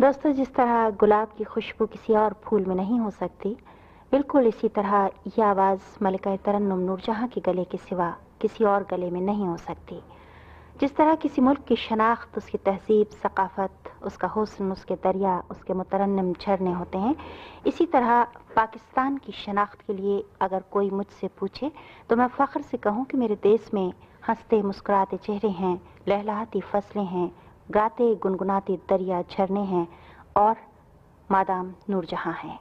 दोस्तों, जिस तरह गुलाब की खुशबू किसी और फूल में नहीं हो सकती, बिल्कुल इसी तरह यह आवाज़ मलिका तरन्नुम नूरजहां के गले के सिवा किसी और गले में नहीं हो सकती। जिस तरह किसी मुल्क की शनाख्त, उसकी तहजीब, सकाफ़त, उसका हुस्न, उसके दरिया, उसके मुतरनम झरने होते हैं, इसी तरह पाकिस्तान की शनाख्त के लिए अगर कोई मुझसे पूछे तो मैं फ़ख्र से कहूँ कि मेरे देश में हँसते मुस्कुराते चेहरे हैं लहलाती फ़सलें हैं गाते गुनगुनाते दरिया झरने हैं और मादाम नूरजहां हैं।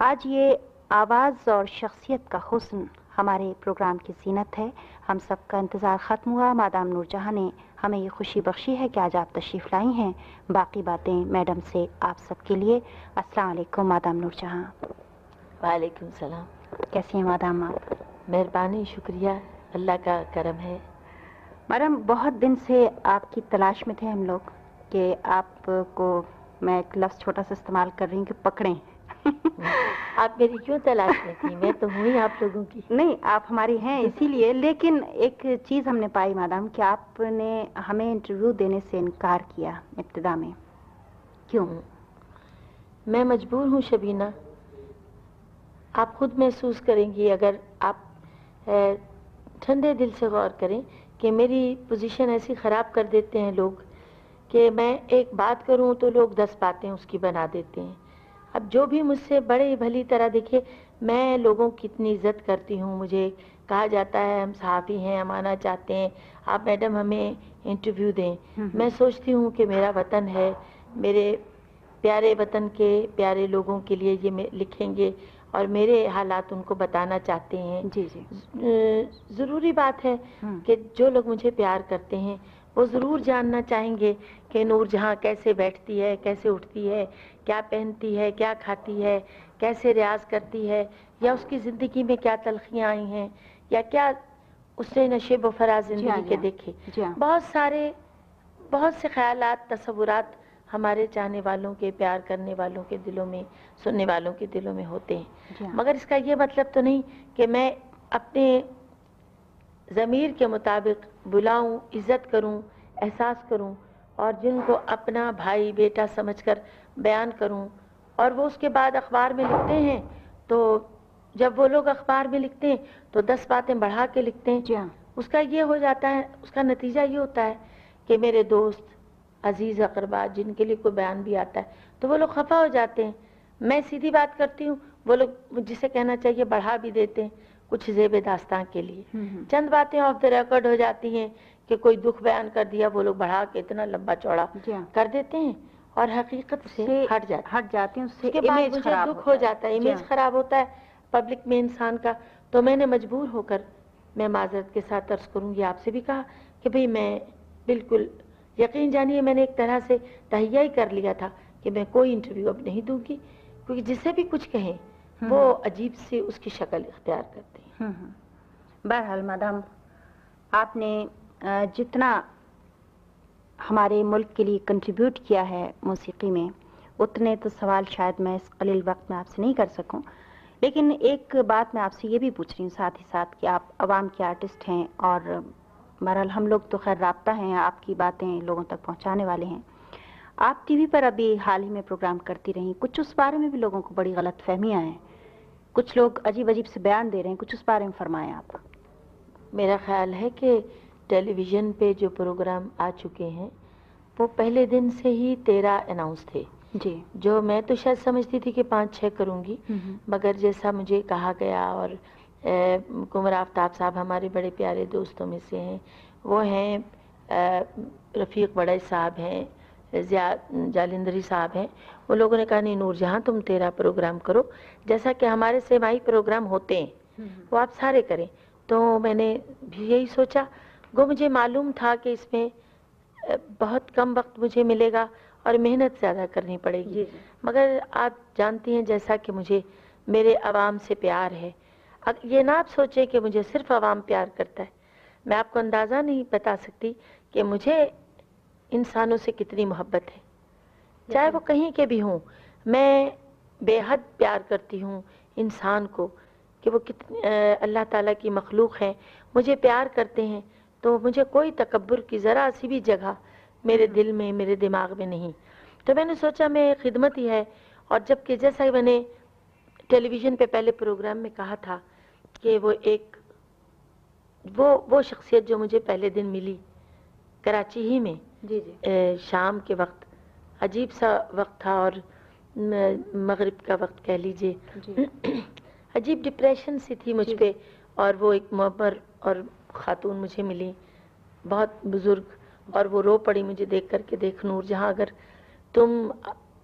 आज ये आवाज़ और शख्सियत का हुस्न हमारे प्रोग्राम की जीनत है। हम सबका इंतज़ार ख़त्म हुआ। मादाम नूरजहां ने हमें ये खुशी बख्शी है कि आज आप तशरीफ़ लाई हैं। बाकी बातें मैडम से आप सबके लिए। अस्सलाम वालेकुम मादाम नूरजहां। वालेकुम सलाम। कैसी हैं मादाम आप? मेहरबानी शुक्रिया। अल्लाह का करम है। मैडम बहुत दिन से आपकी तलाश में थे हम लोग कि आपको मैं एक लफ्ज़ छोटा सा इस्तेमाल कर रही हूँ कि पकड़ें। आप मेरी क्यों तलाश में थी? मैं तो हूँ ही आप लोगों की। नहीं आप हमारी हैं इसीलिए लेकिन एक चीज़ हमने पाई मैडम कि आपने हमें इंटरव्यू देने से इनकार किया इब्तदा में। क्यों? मैं मजबूर हूँ शबीना। आप खुद महसूस करेंगी अगर आप ठंडे दिल से गौर करें कि मेरी पोजीशन ऐसी ख़राब कर देते हैं लोग कि मैं एक बात करूँ तो लोग दस बातें उसकी बना देते हैं। अब जो भी मुझसे बड़े भली तरह देखे मैं लोगों की इतनी इज़्ज़त करती हूँ। मुझे कहा जाता है हम सहाफ़ी हैं हम आना चाहते हैं। आप मैडम हमें इंटरव्यू दें। हम्म। मैं सोचती हूँ कि मेरा वतन है। मेरे प्यारे वतन के प्यारे लोगों के लिए ये लिखेंगे। और मेरे हालात उनको बताना चाहते हैं जी जी ज़रूरी बात है हम्म। कि जो लोग मुझे प्यार करते हैं वो ज़रूर जानना चाहेंगे कि नूर जहाँ कैसे बैठती है कैसे उठती है क्या पहनती है क्या खाती है कैसे रियाज करती है या उसकी ज़िंदगी में क्या तलखियाँ आई हैं या क्या उसने नशे बफरा ज़िंदगी के। देखे हाँ। बहुत सारे बहुत से ख्याल तस्वुरात हमारे चाहने वालों के प्यार करने वालों के दिलों में सुनने वालों के दिलों में होते हैं। हाँ। मगर इसका ये मतलब तो नहीं कि मैं अपने ज़मीर के मुताबिक बुलाऊं इज़्ज़त करूँ एहसास करूँ और जिनको अपना भाई बेटा समझकर बयान करूँ और वो उसके बाद अखबार में लिखते हैं तो जब वो लोग अखबार में लिखते हैं तो दस बातें बढ़ा के लिखते हैं। हाँ। उसका ये हो जाता है उसका नतीजा ये होता है कि मेरे दोस्त अज़ीज़ अकरबा जिनके लिए कोई बयान भी आता है तो वो लोग खफा हो जाते हैं मैं सीधी बात करती हूँ वो लोग जिसे कहना चाहिए बढ़ा भी देते हैं कुछ जेब दास्तान के लिए हम्म, हम्म। चंद बातें ऑफ़ द रिकॉर्ड हो जाती हैं कि कोई दुख बयान कर दिया वो लोग बढ़ा के इतना लंबा चौड़ा हाँ। कर देते हैं और हकीकत से हट जाते हट जाते हैं उससे उसके बाद इमेज मुझे दुख हो जाता है इमेज हाँ। खराब होता है पब्लिक में इंसान का तो मैंने मजबूर होकर मैं माजरत के साथ अर्ज़ करूँगी आपसे भी कहा कि भाई मैं बिल्कुल यकीन जानिए मैंने एक तरह से तहिया ही कर लिया था कि मैं कोई इंटरव्यू अब नहीं दूँगी क्योंकि जिसे भी कुछ कहें वो अजीब से उसकी शक्ल इख्तियार करते हैं। हम्म, हम्म। बहरहाल मैडम आपने जितना हमारे मुल्क के लिए कंट्रीब्यूट किया है मौसीकी में उतने तो सवाल शायद मैं इस कलील वक्त में आपसे नहीं कर सकूँ। लेकिन एक बात मैं आपसे ये भी पूछ रही हूँ साथ ही साथ कि आप आवाम के आर्टिस्ट हैं और बहरहाल हम लोग तो खैर रबता हैं आपकी बातें लोगों तक पहुँचाने वाले हैं। आप टीवी पर अभी हाल ही में प्रोग्राम करती रहीं कुछ उस बारे में भी लोगों को बड़ी गलत फहमियाँ हैं। कुछ लोग अजीब अजीब से बयान दे रहे हैं कुछ उस बारे में फरमाएँ आप। मेरा ख्याल है कि टेलीविज़न पे जो प्रोग्राम आ चुके हैं वो पहले दिन से ही तेरह अनाउंस थे। जी। जो मैं तो शायद समझती थी कि पाँच छः करूँगी। मगर जैसा मुझे कहा गया और कुंवर आफ्ताब साहब हमारे बड़े प्यारे दोस्तों में से हैं। वो हैं रफ़ीक बड़े साहब हैं जिया जालिंदरी साहब हैं। वो लोगों ने कहा नहीं नूर जहाँ तुम तेरा प्रोग्राम करो। जैसा कि हमारे सेवाई प्रोग्राम होते हैं वो आप सारे करें। तो मैंने भी यही सोचा गो मुझे मालूम था कि इसमें बहुत कम वक्त मुझे मिलेगा और मेहनत ज़्यादा करनी पड़ेगी। मगर आप जानती हैं जैसा कि मुझे मेरे आवाम से प्यार है। ये ना आप सोचें कि मुझे सिर्फ़ आवाम प्यार करता है। मैं आपको अंदाज़ा नहीं बता सकती कि मुझे इंसानों से कितनी मोहब्बत है। चाहे वो कहीं के भी हों मैं बेहद प्यार करती हूँ इंसान को कि वो कितनी अल्लाह ताला की मखलूक हैं। मुझे प्यार करते हैं तो मुझे कोई तकबर की ज़रा सी भी जगह मेरे दिल में मेरे दिमाग में नहीं। तो मैंने सोचा मैं खिदमत ही है। और जबकि जैसा मैंने टेलीविज़न पे पहले प्रोग्राम में कहा था कि वो एक वो वो शख्सियत जो मुझे पहले दिन मिली कराची ही में जी जी। शाम के वक्त अजीब सा वक्त था और मगरिब का वक्त कह लीजिए। अजीब डिप्रेशन सी थी मुझ जी। पे और वो एक मोहब्बर और ख़ातून मुझे मिली बहुत बुज़ुर्ग और वो रो पड़ी मुझे देख कर के देख नूर जहाँ अगर तुम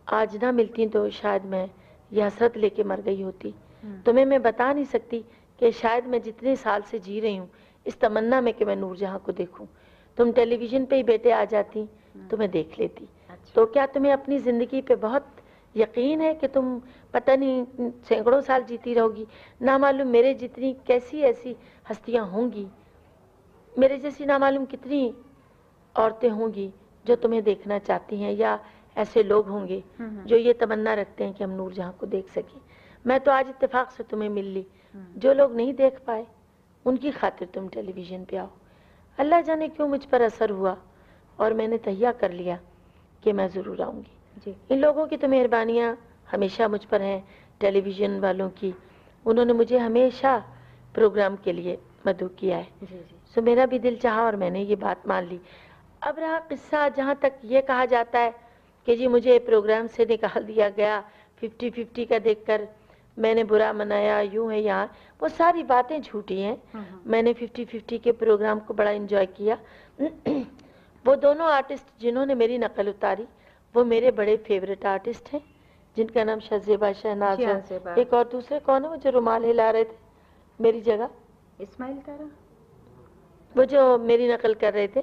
आज ना मिलती तो शायद मैं ये हसरत लेके मर गई होती। हम्म, तुम्हें मैं बता नहीं सकती कि शायद मैं जितने साल से जी रही हूँ इस तमन्ना में कि मैं नूर जहाँ को देखूँ। तुम टेलीविज़न पे ही बेटे आ जाती तो मैं देख लेती। अच्छा। तो क्या तुम्हें अपनी ज़िंदगी पे बहुत यकीन है कि तुम पता नहीं सैकड़ों साल जीती रहोगी? ना मालूम मेरे जितनी कैसी ऐसी हस्तियाँ होंगी मेरे जैसी ना मालूम कितनी औरतें होंगी जो तुम्हें देखना चाहती हैं या ऐसे लोग होंगे हम्म, जो ये तमन्ना रखते हैं कि हम नूर जहाँ को देख सकें। मैं तो आज इत्तेफाक से तुम्हें मिल ली। हम्म, जो लोग नहीं देख पाए उनकी खातिर तुम टेलीविज़न पे आओ। अल्लाह जाने क्यों मुझ पर असर हुआ और मैंने तहिया कर लिया कि मैं ज़रूर आऊँगी। इन लोगों की तो मेहरबानियाँ हमेशा मुझ पर हैं टेलीविज़न वालों की। उन्होंने मुझे हमेशा प्रोग्राम के लिए मदू किया है। जी जी। सो मेरा भी दिल चाहा और मैंने ये बात मान ली। अब रहा किस्सा जहाँ तक ये कहा जाता है कि जी मुझे प्रोग्राम से निकाल दिया गया फिफ्टी फिफ्टी का देखकर मैंने बुरा मनाया यूँ है यहाँ वो सारी बातें झूठी हैं। हम्म, हम्म, मैंने फिफ्टी फिफ्टी के प्रोग्राम को बड़ा इन्जॉय किया। वो दोनों आर्टिस्ट जिन्होंने मेरी नकल उतारी वो मेरे बड़े फेवरेट आर्टिस्ट हैं जिनका नाम शहजेबा शहनाज हाँ, है। एक और दूसरे कौन है? वो जो रुमाल हिला रहे थे मेरी जगह। इस्माइल तारा? वो जो मेरी नकल कर रहे थे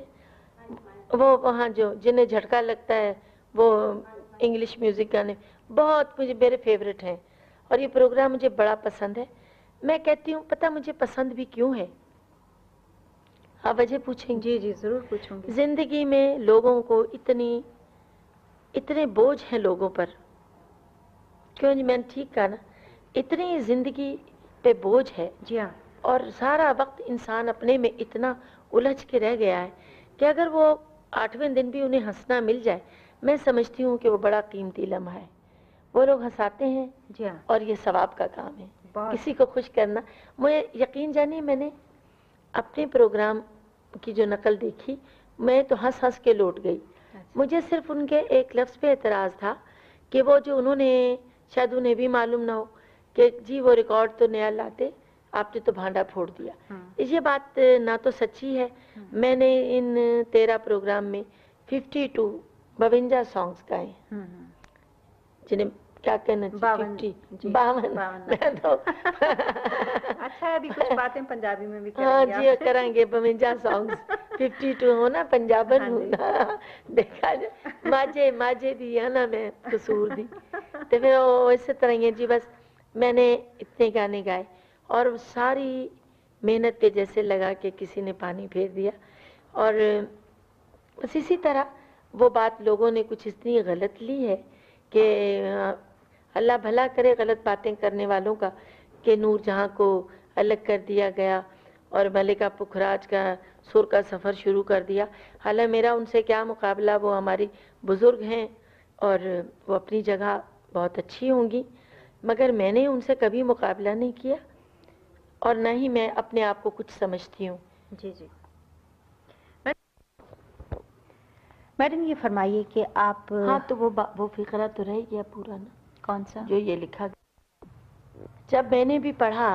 वो वहाँ जो जिन्हें झटका लगता है वो इंग्लिश म्यूज़िक गाने बहुत मुझे मेरे फेवरेट हैं। और ये प्रोग्राम मुझे बड़ा पसंद है। मैं कहती हूँ पता मुझे पसंद भी क्यों है? आप वजह पूछेंगे। जी जी ज़रूर पूछूँगी। ज़िंदगी में लोगों को इतनी इतने बोझ हैं लोगों पर। क्यों जी मैंने ठीक कहा ना? इतनी ज़िंदगी पे बोझ है। जी हाँ। और सारा वक्त इंसान अपने में इतना उलझ के रह गया है कि अगर वो आठवें दिन भी उन्हें हंसना मिल जाए मैं समझती हूँ कि वो बड़ा कीमती लम्हा है। वो लोग हंसाते हैं जी हाँ और ये सवाब का काम है। किसी को खुश करना। मुझे यकीन जानिए मैंने अपने प्रोग्राम की जो नकल देखी मैं तो हंस हंस के लौट गई। अच्छा, मुझे सिर्फ़ उनके एक लफ्ज़ पे एतराज़ था कि वो जो उन्होंने शायद उन्हें भी मालूम ना हो कि जी वो रिकॉर्ड तो नया लाते आपने तो भांडा फोड़ दिया। हम्म, ये बात ना तो सच्ची है। मैंने इन तेरह प्रोग्राम में 52 बवंजा सॉन्ग्स गाए हैं, जिन्हें क्या कहना चाहिए? बावन। मैं तो अच्छा है अभी कुछ बातें पंजाबी में भी हाँ जी करेंगे बवंजा सॉन्ग्स 52 हो ना पंजाबन हाँ हूँ ना। देखा जाए माजे माजे दी है ना मैं कसूर दी। तो फिर वो इसी तरह ही है जी बस मैंने इतने गाने गाए और सारी मेहनत पे जैसे लगा के किसी ने पानी फेर दिया। और बस इसी तरह वो बात लोगों ने कुछ इतनी गलत ली है कि अ, अल्लाह भला करे गलत बातें करने वालों का कि नूर जहाँ को अलग कर दिया गया और मलिका पुखराज का सुर का सफ़र शुरू कर दिया। हालाँकि मेरा उनसे क्या मुकाबला वो हमारी बुज़ुर्ग हैं और वो अपनी जगह बहुत अच्छी होंगी मगर मैंने उनसे कभी मुकाबला नहीं किया और ना ही मैं अपने आप को कुछ समझती हूँ। जी जी। मैडम ये फरमाइए कि आप हाँ तो वो वो फिक्रा तो रह गया पूरा ना? कौन सा? जो ये लिखा जब मैंने भी पढ़ा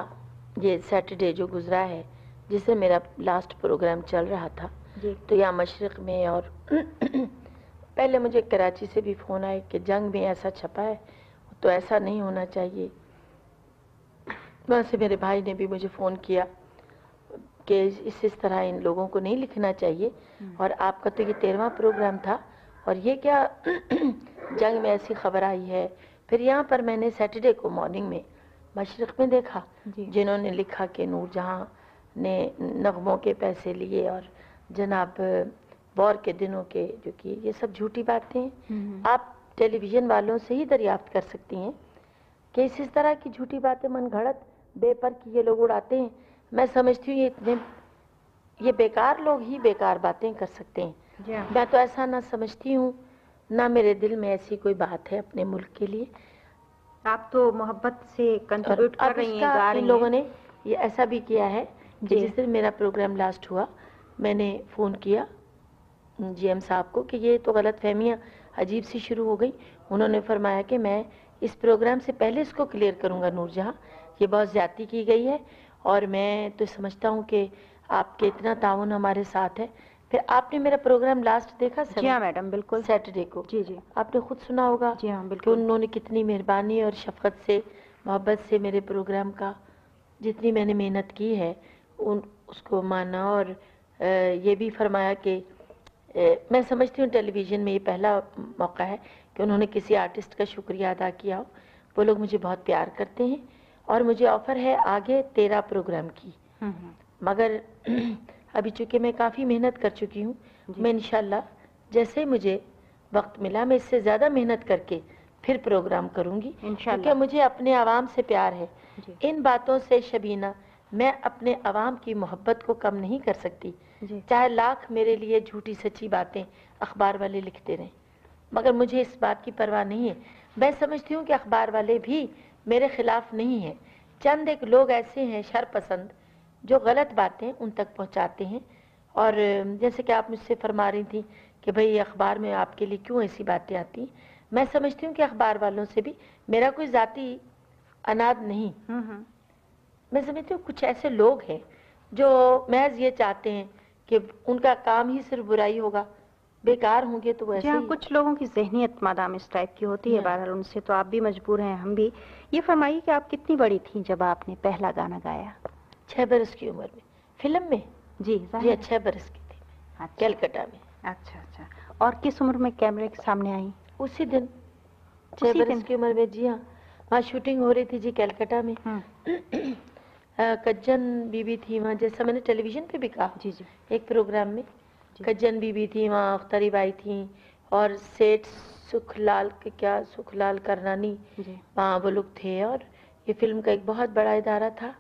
ये सैटरडे जो गुजरा है जिससे मेरा लास्ट प्रोग्राम चल रहा था तो यहाँ मशरक़ में और पहले मुझे कराची से भी फ़ोन आए कि जंग में ऐसा छपा है तो ऐसा नहीं होना चाहिए। वहाँ से मेरे भाई ने भी मुझे फ़ोन किया कि इस इस तरह इन लोगों को नहीं लिखना चाहिए। और आपका तो ये तेरहवा प्रोग्राम था और ये क्या जंग में ऐसी खबर आई है फिर यहाँ पर मैंने सैटरडे को मॉर्निंग में मशरक़ में देखा जिन्होंने लिखा कि नूरजहाँ ने नगमों के पैसे लिए और जनाब वॉर के दिनों के जो कि ये सब झूठी बातें हैं। हम्म, आप टेलीविज़न वालों से ही दरियाफ्त कर सकती हैं कि इस इस तरह की झूठी बातें मन घड़त बेपर की ये लोग उड़ाते हैं। मैं समझती हूँ ये इतने ये बेकार लोग ही बेकार बातें कर सकते हैं। हाँ। मैं तो ऐसा ना समझती हूँ ना मेरे दिल में ऐसी कोई बात है अपने मुल्क के लिए। आप तो मोहब्बत से कंट्रीब्यूट कर रही हैं गा रही लोगों ने ये ऐसा भी किया है कि जिस दिन मेरा प्रोग्राम लास्ट हुआ मैंने फ़ोन किया जीएम साहब को कि ये तो गलत फहमियाँ अजीब सी शुरू हो गई। उन्होंने फरमाया कि मैं इस प्रोग्राम से पहले इसको क्लियर करूँगा नूरजहाँ। ये बहुत ज़्यादा की गई है और मैं तो समझता हूँ कि आपके इतना ताउन हमारे साथ है। फिर आपने मेरा प्रोग्राम लास्ट देखा सर जी हाँ मैडम बिल्कुल। सैटरडे को। जी जी। आपने खुद सुना होगा जी हाँ बिल्कुल। उन्होंने कितनी मेहरबानी और शफकत से मोहब्बत से मेरे प्रोग्राम का जितनी मैंने मेहनत की है उन उसको माना और ये भी फरमाया कि मैं समझती हूँ टेलीविज़न में ये पहला मौका है कि उन्होंने किसी आर्टिस्ट का शुक्रिया अदा किया हो। वो लोग मुझे बहुत प्यार करते हैं और मुझे ऑफ़र है आगे तेरह प्रोग्राम की। हम्म, हम्म, मगर अभी चूँकि मैं काफ़ी मेहनत कर चुकी हूँ। मैं इंशाल्लाह जैसे ही मुझे वक्त मिला मैं इससे ज़्यादा मेहनत करके फिर प्रोग्राम करूँगी। क्योंकि मुझे अपने आवाम से प्यार है। इन बातों से शबीना मैं अपने आवाम की मोहब्बत को कम नहीं कर सकती। चाहे लाख मेरे लिए झूठी सच्ची बातें अखबार वाले लिखते रहें मगर मुझे इस बात की परवाह नहीं है। मैं समझती हूँ कि अखबार वाले भी मेरे खिलाफ नहीं हैं। चंद एक लोग ऐसे हैं शर पसंद जो गलत बातें उन तक पहुँचाते हैं। और जैसे कि आप मुझसे फरमा रही थी कि भाई अखबार में आपके लिए क्यों ऐसी बातें आती मैं समझती हूँ कि अखबार वालों से भी मेरा कोई ज़ाती अनाद नहीं। हम्म, हम्म, मैं समझती हूँ कुछ ऐसे लोग हैं जो महज ये चाहते हैं कि उनका काम ही सिर्फ़ बुराई होगा। बेकार होंगे तो वो जी ऐसे हाँ ही। कुछ लोगों की जहनीत मादाम इस टाइप की होती है हाँ। बहरहाल उनसे तो आप भी मजबूर हैं हम भी। ये फरमाइए कि आप कितनी बड़ी थी जब आपने पहला गाना गाया? छह बरस की उम्र में। फ़िल्म में? जी जी छह बरस की थी। मैं अच्छा। कलकत्ता में। अच्छा अच्छा। और किस उम्र में कैमरे के सामने आई? उसी दिन। छह बरस की उम्र में जी हाँ। वहाँ शूटिंग हो रही थी जी कलकत्ता में। हम्म, कज्जन बीबी थी वहाँ जैसा मैंने टेलीविज़न पे भी कहा। जी जी। एक प्रोग्राम में। कज्जन बीबी थी वहाँ अख्तरी बाई थी। और सेठ सुखलाल के क्या सुखलाल करनानी। वहाँ वो लोग थे और ये फ़िल्म का एक बहुत बड़ा इदारा था।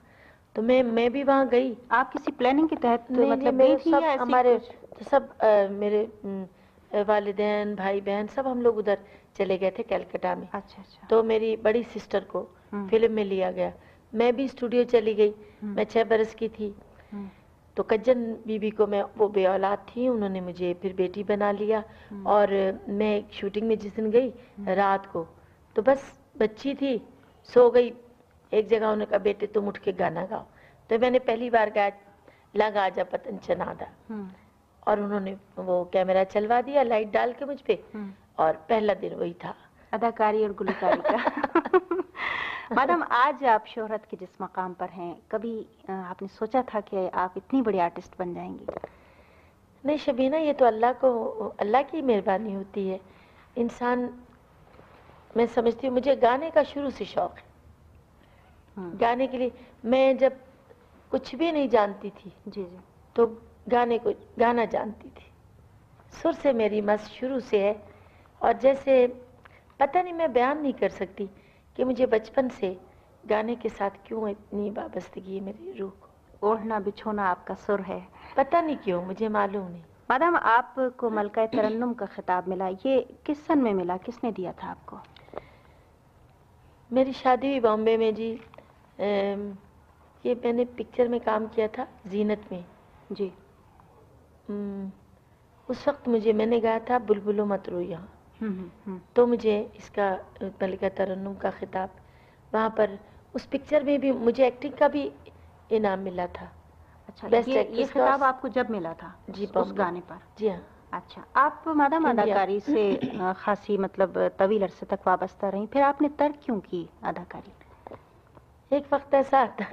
तो मैं मैं भी वहाँ गई। आप किसी प्लानिंग के तहत नहीं, मतलब गई थी सब हमारे तो सब अ, मेरे अम, भाई बहन सब हम लोग उधर चले गए थे कलकत्ता में। अच्छा अच्छा। तो मेरी बड़ी सिस्टर को हम्म, फ़िल्म में लिया गया। मैं भी स्टूडियो चली गई। हम्म, मैं छह बरस की थी। हम्म, तो कज्जन बीबी को मैं वो बे औलाद थी उन्होंने मुझे फिर बेटी बना लिया। हम्म, और मैं शूटिंग में जिस दिन गई रात को। तो बस बच्ची थी सो गई। एक जगह उन्होंने कहा बेटे तुम उठ के गाना गाओ। तो मैंने पहली बार गाया लगा जा पतन चनादा हम्म, और उन्होंने वो कैमरा चलवा दिया लाइट डाल के मुझ पे। हम्म। और पहला दिन वही था। अदाकारी और गुलकारी का। मैडम आज आप शोहरत के जिस मकाम पर हैं कभी आपने सोचा था कि आप इतनी बड़ी आर्टिस्ट बन जाएँगी? नहीं शबीना ये तो अल्लाह को अल्लाह की मेहरबानी होती है। इंसान मैं समझती हूँ मुझे गाने का शुरू से शौक है। गाने के लिए। मैं जब कुछ भी नहीं जानती थी जी जी। तो गाने को गाना जानती थी। सुर से मेरी मस्त शुरू से है। और जैसे पता नहीं मैं बयान नहीं कर सकती कि मुझे बचपन से गाने के साथ क्यों इतनी वाबस्तगी है मेरी रूह को। ओढ़ना बिछोना आपका सुर है। पता नहीं क्यों मुझे मालूम नहीं। मैडम आपको मलका तरन्नुम का खिताब मिला। ये किस सन में मिला? किसने दिया था आपको? मेरी शादी हुई बॉम्बे में जी। ये मैंने पिक्चर में काम किया था जीनत में। जी। उस वक्त मुझे मैंने गाया था बुलबुलो मत रो यहाँ। हम्म, हम्म, हम्म, तो मुझे इसका मलिका तरन्नुम का खिताब वहाँ पर उस पिक्चर में भी मुझे एक्टिंग का भी इनाम मिला था। अच्छा Best ये ये खिताब आपको जब मिला था? जी, उस। गाने पर? जी हाँ। अच्छा आप मैडम इंडिया। अदाकारी से खासी मतलब तवील अरसे तक वाबस्ता रही। फिर आपने तर्क क्यों की अदाकारी? एक वक्त ऐसा आता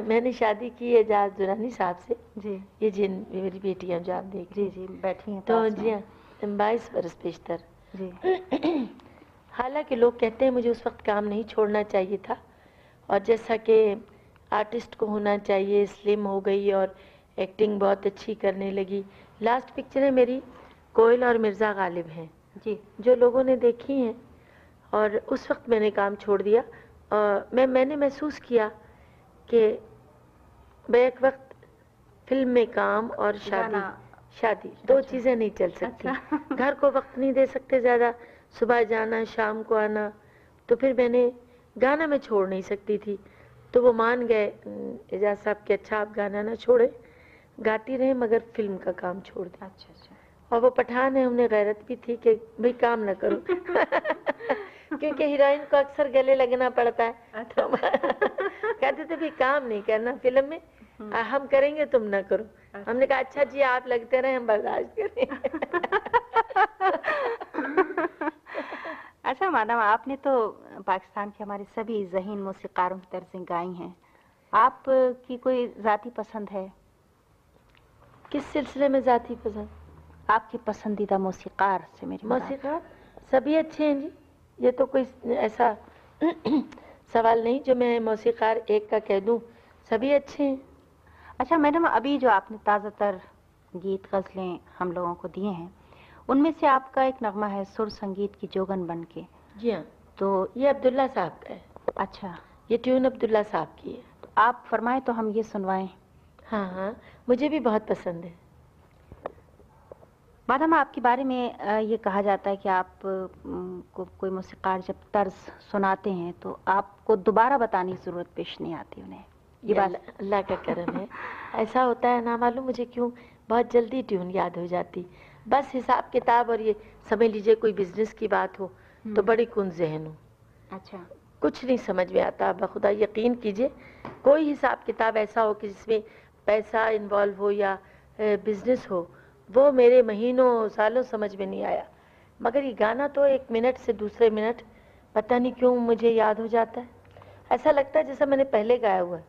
मैंने शादी की है एजाज दुरानी साहब से। जी। ये जिन मेरी बेटियाँ जो आप देख जी जी बैठी हैं तो जी हाँ बाईस बरस पेशतर जी। हालाँकि लोग कहते हैं मुझे उस वक्त काम नहीं छोड़ना चाहिए था। और जैसा कि आर्टिस्ट को होना चाहिए स्लिम हो गई और एक्टिंग बहुत अच्छी करने लगी। लास्ट पिक्चर है मेरी कोयल और मिर्ज़ा गालिब हैं। जी। जो लोगों ने देखी हैं और उस वक्त मैंने काम छोड़ दिया। मैं मैंने महसूस किया कि मैं एक वक्त फ़िल्म में काम और शादी शादी दो अच्छा। चीज़ें नहीं चल सकती। अच्छा। घर को वक्त नहीं दे सकते ज़्यादा। सुबह जाना शाम को आना तो फिर मैंने गाना मैं छोड़ नहीं सकती थी। तो वो मान गए एजाज साहब कि अच्छा आप गाना ना छोड़े। गाती रहे मगर फ़िल्म का काम छोड़ दें। अच्छा अच्छा। और वो पठान है उन्हें गैरत भी थी कि भाई काम ना करो। क्योंकि हीरोइन को अक्सर गले लगना पड़ता है। तो कहते थे भाई काम नहीं करना फ़िल्म में आ, हम करेंगे तुम ना करो। हमने कहा अच्छा जी आप लगते रहे हम बर्दाश्त करें। अच्छा मैडम आपने तो पाकिस्तान के हमारे सभी जहीन मौसीकारों की तरजें गाई हैं। आप की कोई जाती पसंद है? किस सिलसिले में जाती पसंद? आपके पसंदीदा मौसीकार से मेरी मौसीकार? सभी अच्छे हैं जी। ये तो कोई ऐसा सवाल नहीं जो मैं मौसीकार एक का कह दूँ। सभी अच्छे हैं। अच्छा मैडम अभी जो आपने ताज़ा तर गीत गज़लें हम लोगों को दिए हैं उनमें से आपका एक नगमा है सुर संगीत की जोगन बन के। जी हाँ। तो ये अब्दुल्ला साहब का है। अच्छा। ये ट्यून अब्दुल्ला साहब की है। आप फरमाएँ तो हम ये सुनवाएँ। हाँ हाँ। मुझे भी बहुत पसंद है। मैडम आपके बारे में ये कहा जाता है कि आप को कोई मौसीकार जब तर्ज सुनाते हैं तो आपको दोबारा बताने की ज़रूरत पेश नहीं आती उन्हें। ये बात अल्लाह अल्लाह का करम है। ऐसा होता है ना मालूम मुझे क्यों? बहुत जल्दी ट्यून याद हो जाती। बस हिसाब किताब और ये समझ लीजिए कोई बिज़नेस की बात हो तो हम्म। बड़ी कुन जहन हो। अच्छा। कुछ नहीं समझ में आता बखुदा यकीन कीजिए कोई हिसाब किताब ऐसा हो कि जिसमें पैसा इन्वॉल्व हो या बिज़नेस हो वो मेरे महीनों सालों समझ में नहीं आया। मगर ये गाना तो एक मिनट से दूसरे मिनट पता नहीं क्यों मुझे याद हो जाता है। ऐसा लगता है जैसा मैंने पहले गाया हुआ है।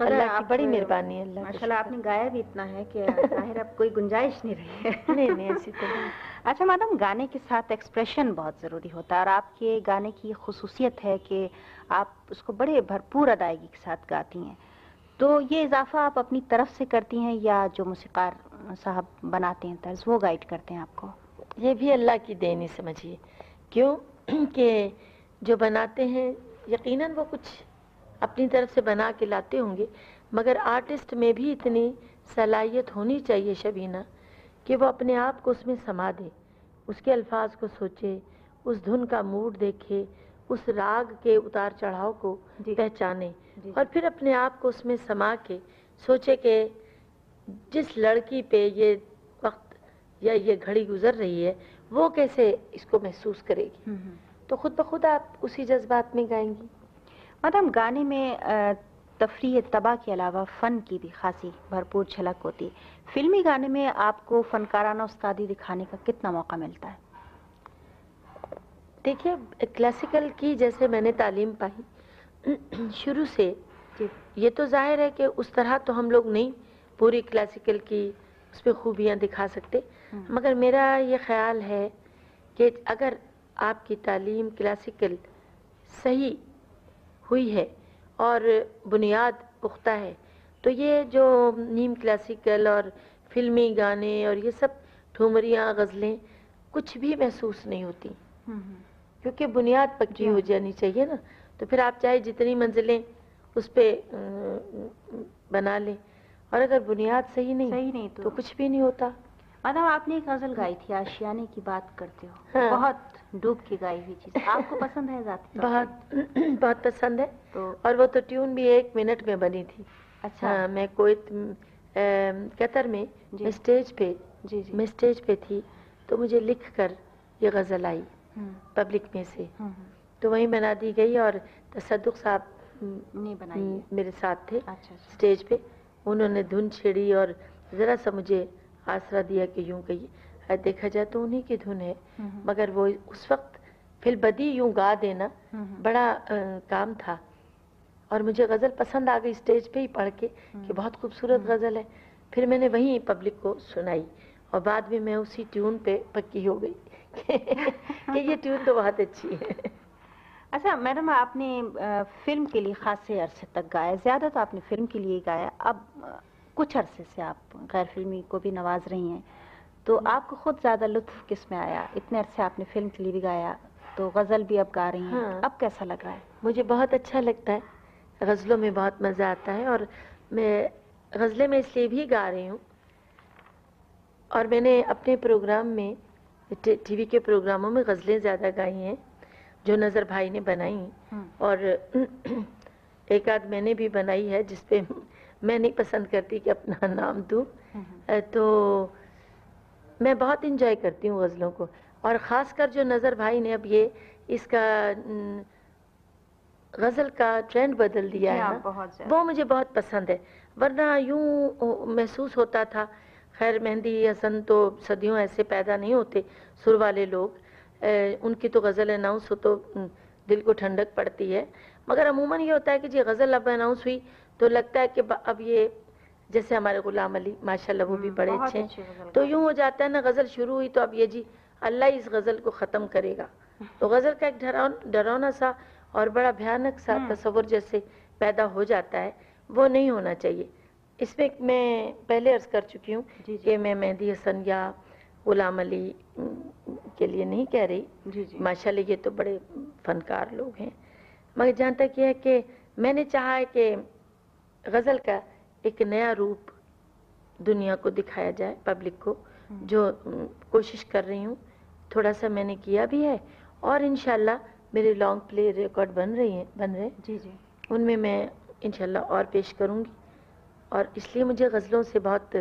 अल्लाह की बड़ी मेहरबानी है अल्लाह माशाल्लाह आपने गाया भी इतना है कि ज़ाहिर अब कोई गुंजाइश नहीं रही है। नहीं नहीं ऐसी तो अच्छा मैडम गाने के साथ एक्सप्रेशन बहुत ज़रूरी होता है और आपके गाने की खसूसियत है कि आप उसको बड़े भरपूर अदायगी के साथ गाती हैं। तो ये इजाफा आप अपनी तरफ़ से करती हैं या जो मूसीकार साहब बनाते हैं तर्ज वो गाइड करते हैं आपको। ये भी अल्लाह की देनी समझिए। क्यों? कि जो बनाते हैं यकीनन वो कुछ अपनी तरफ़ से बना के लाते होंगे मगर आर्टिस्ट में भी इतनी सलाहियत होनी चाहिए शबीना कि वो अपने आप को उसमें समा दे उसके अल्फाज को सोचे उस धुन का मूड देखे उस राग के उतार चढ़ाव को पहचाने और फिर अपने आप को उसमें समा के सोचे कि जिस लड़की पे ये वक्त या ये घड़ी गुजर रही है वो कैसे इसको महसूस करेगी? तो खुद ब खुद आप उसी जज्बात में गाएँगी। मैडम गाने में तफरी तबाह के अलावा फ़न की भी खासी भरपूर झलक होती। है फिल्मी गाने में आपको फनकाराना उस्तादी दिखाने का कितना मौका मिलता है? देखिए क्लासिकल की जैसे मैंने तालीम पाई शुरू से ये तो ज़ाहिर है कि उस तरह तो हम लोग नहीं पूरी क्लासिकल की उस पर खूबियाँ दिखा सकते हम्म। मगर मेरा ये ख्याल है कि अगर आपकी तालीम क्लासिकल सही हुई है और बुनियाद पुख्ता है तो ये जो नीम क्लासिकल और फिल्मी गाने और ये सब ठुमरियाँ गज़लें कुछ भी महसूस नहीं होती क्योंकि बुनियाद पक्की हो हाँ। जानी चाहिए ना तो फिर आप चाहे जितनी मंजिलें उस पर बना लें और अगर बुनियाद सही नहीं सही नहीं तो तो कुछ भी नहीं होता। मैडम आपने एक गज़ल गाई थी आशियाने की बात करते हो। हाँ। बहुत डूब के गाई हुई चीज़। आपको पसंद है जाती बहुत बहुत पसंद है। तो और वो तो ट्यून भी एक मिनट में बनी थी। अच्छा। हाँ, मैं कोयत अम, कतर में स्टेज पे जी जी। मैं स्टेज पे थी तो मुझे लिख कर ये गज़ल आई हम्म, पब्लिक में से। हम्म, हम्म, तो वहीं बना दी गई और तसदुक साहब नहीं बनाई मेरे साथ थे अच्छा अच्छा। स्टेज पे। उन्होंने धुन छेड़ी और ज़रा सा मुझे आसरा दिया कि यूँ कहिए। अ, देखा जाए तो उन्हीं की धुन है हम्म, हम्म, मगर वो उस वक्त फिर बदी यूँ गा देना हम्म, बड़ा अ, काम था। और मुझे गज़ल पसंद आ गई स्टेज पे ही पढ़ के कि। बहुत खूबसूरत। गज़ल है। फिर मैंने वहीं पब्लिक को सुनाई और बाद में मैं उसी ट्यून पे पक्की हो गई कि ये ट्यून तो बहुत अच्छी है। अच्छा मैडम आपने फ़िल्म के लिए खासे अरसे तक गाया ज़्यादा तो आपने फ़िल्म के लिए गाया। अब कुछ अरसे से आप गैर फिल्मी को भी नवाज़ रही हैं। तो आपको खुद ज़्यादा लुत्फ किसमें आया? इतने अरसे आपने फ़िल्म के लिए भी गाया तो गज़ल भी अब गा रही हैं। हाँ। अब कैसा लग रहा है? मुझे बहुत अच्छा लगता है। गज़लों में बहुत मज़ा आता है और मैं गज़लें मैं इसलिए भी गा रही हूँ। और मैंने अपने प्रोग्राम में टीवी के प्रोग्रामों में गज़लें ज़्यादा गाई हैं। जो नज़र भाई ने बनाई हम्म। और एक आध मैंने भी बनाई है जिसपे मैं नहीं पसंद करती कि अपना नाम दूँ। हम्म। तो मैं बहुत इंजॉय करती हूँ गज़लों को। और ख़ासकर जो नज़र भाई ने अब ये इसका गज़ल का ट्रेंड बदल दिया है ना वो मुझे बहुत पसंद है। वरना यूँ महसूस होता था खैर मेहंदी हसन तो सदियों ऐसे पैदा नहीं होते सुर वाले लोग। उनकी तो गज़ल अनाउंस हो तो दिल को ठंडक पड़ती है। मगर अमूमन ये होता है कि जी गज़ल अब अनाउंस हुई तो लगता है कि अब ये जैसे हमारे गुलाम अली माशाल्लाह वो भी हम्म, बड़े अच्छे हैं। तो यूँ हो जाता है ना गज़ल शुरू हुई तो अब ये जी अल्लाह इस गज़ल को ख़त्म करेगा। तो गज़ल का एक डरावन डरावना सा और बड़ा भयानक सा हम्म। तस्वुर जैसे पैदा हो जाता है वो नहीं होना चाहिए। इसमें मैं पहले अर्ज़ कर चुकी हूँ कि मैं मेहंदी हसन या गुलाम अली के लिए नहीं कह रही। माशाल्लाह ये तो बड़े फनकार लोग हैं। मगर जहाँ तक यह है कि मैंने चाहा है कि गज़ल का एक नया रूप दुनिया को दिखाया जाए पब्लिक को हम्म। जो कोशिश कर रही हूँ। थोड़ा सा मैंने किया भी है और इनशाला मेरे लॉन्ग प्ले रिकॉर्ड बन रही हैं बन रहे जी जी। उनमें मैं इंशाल्लाह और पेश करूँगी। और इसलिए मुझे गज़लों से बहुत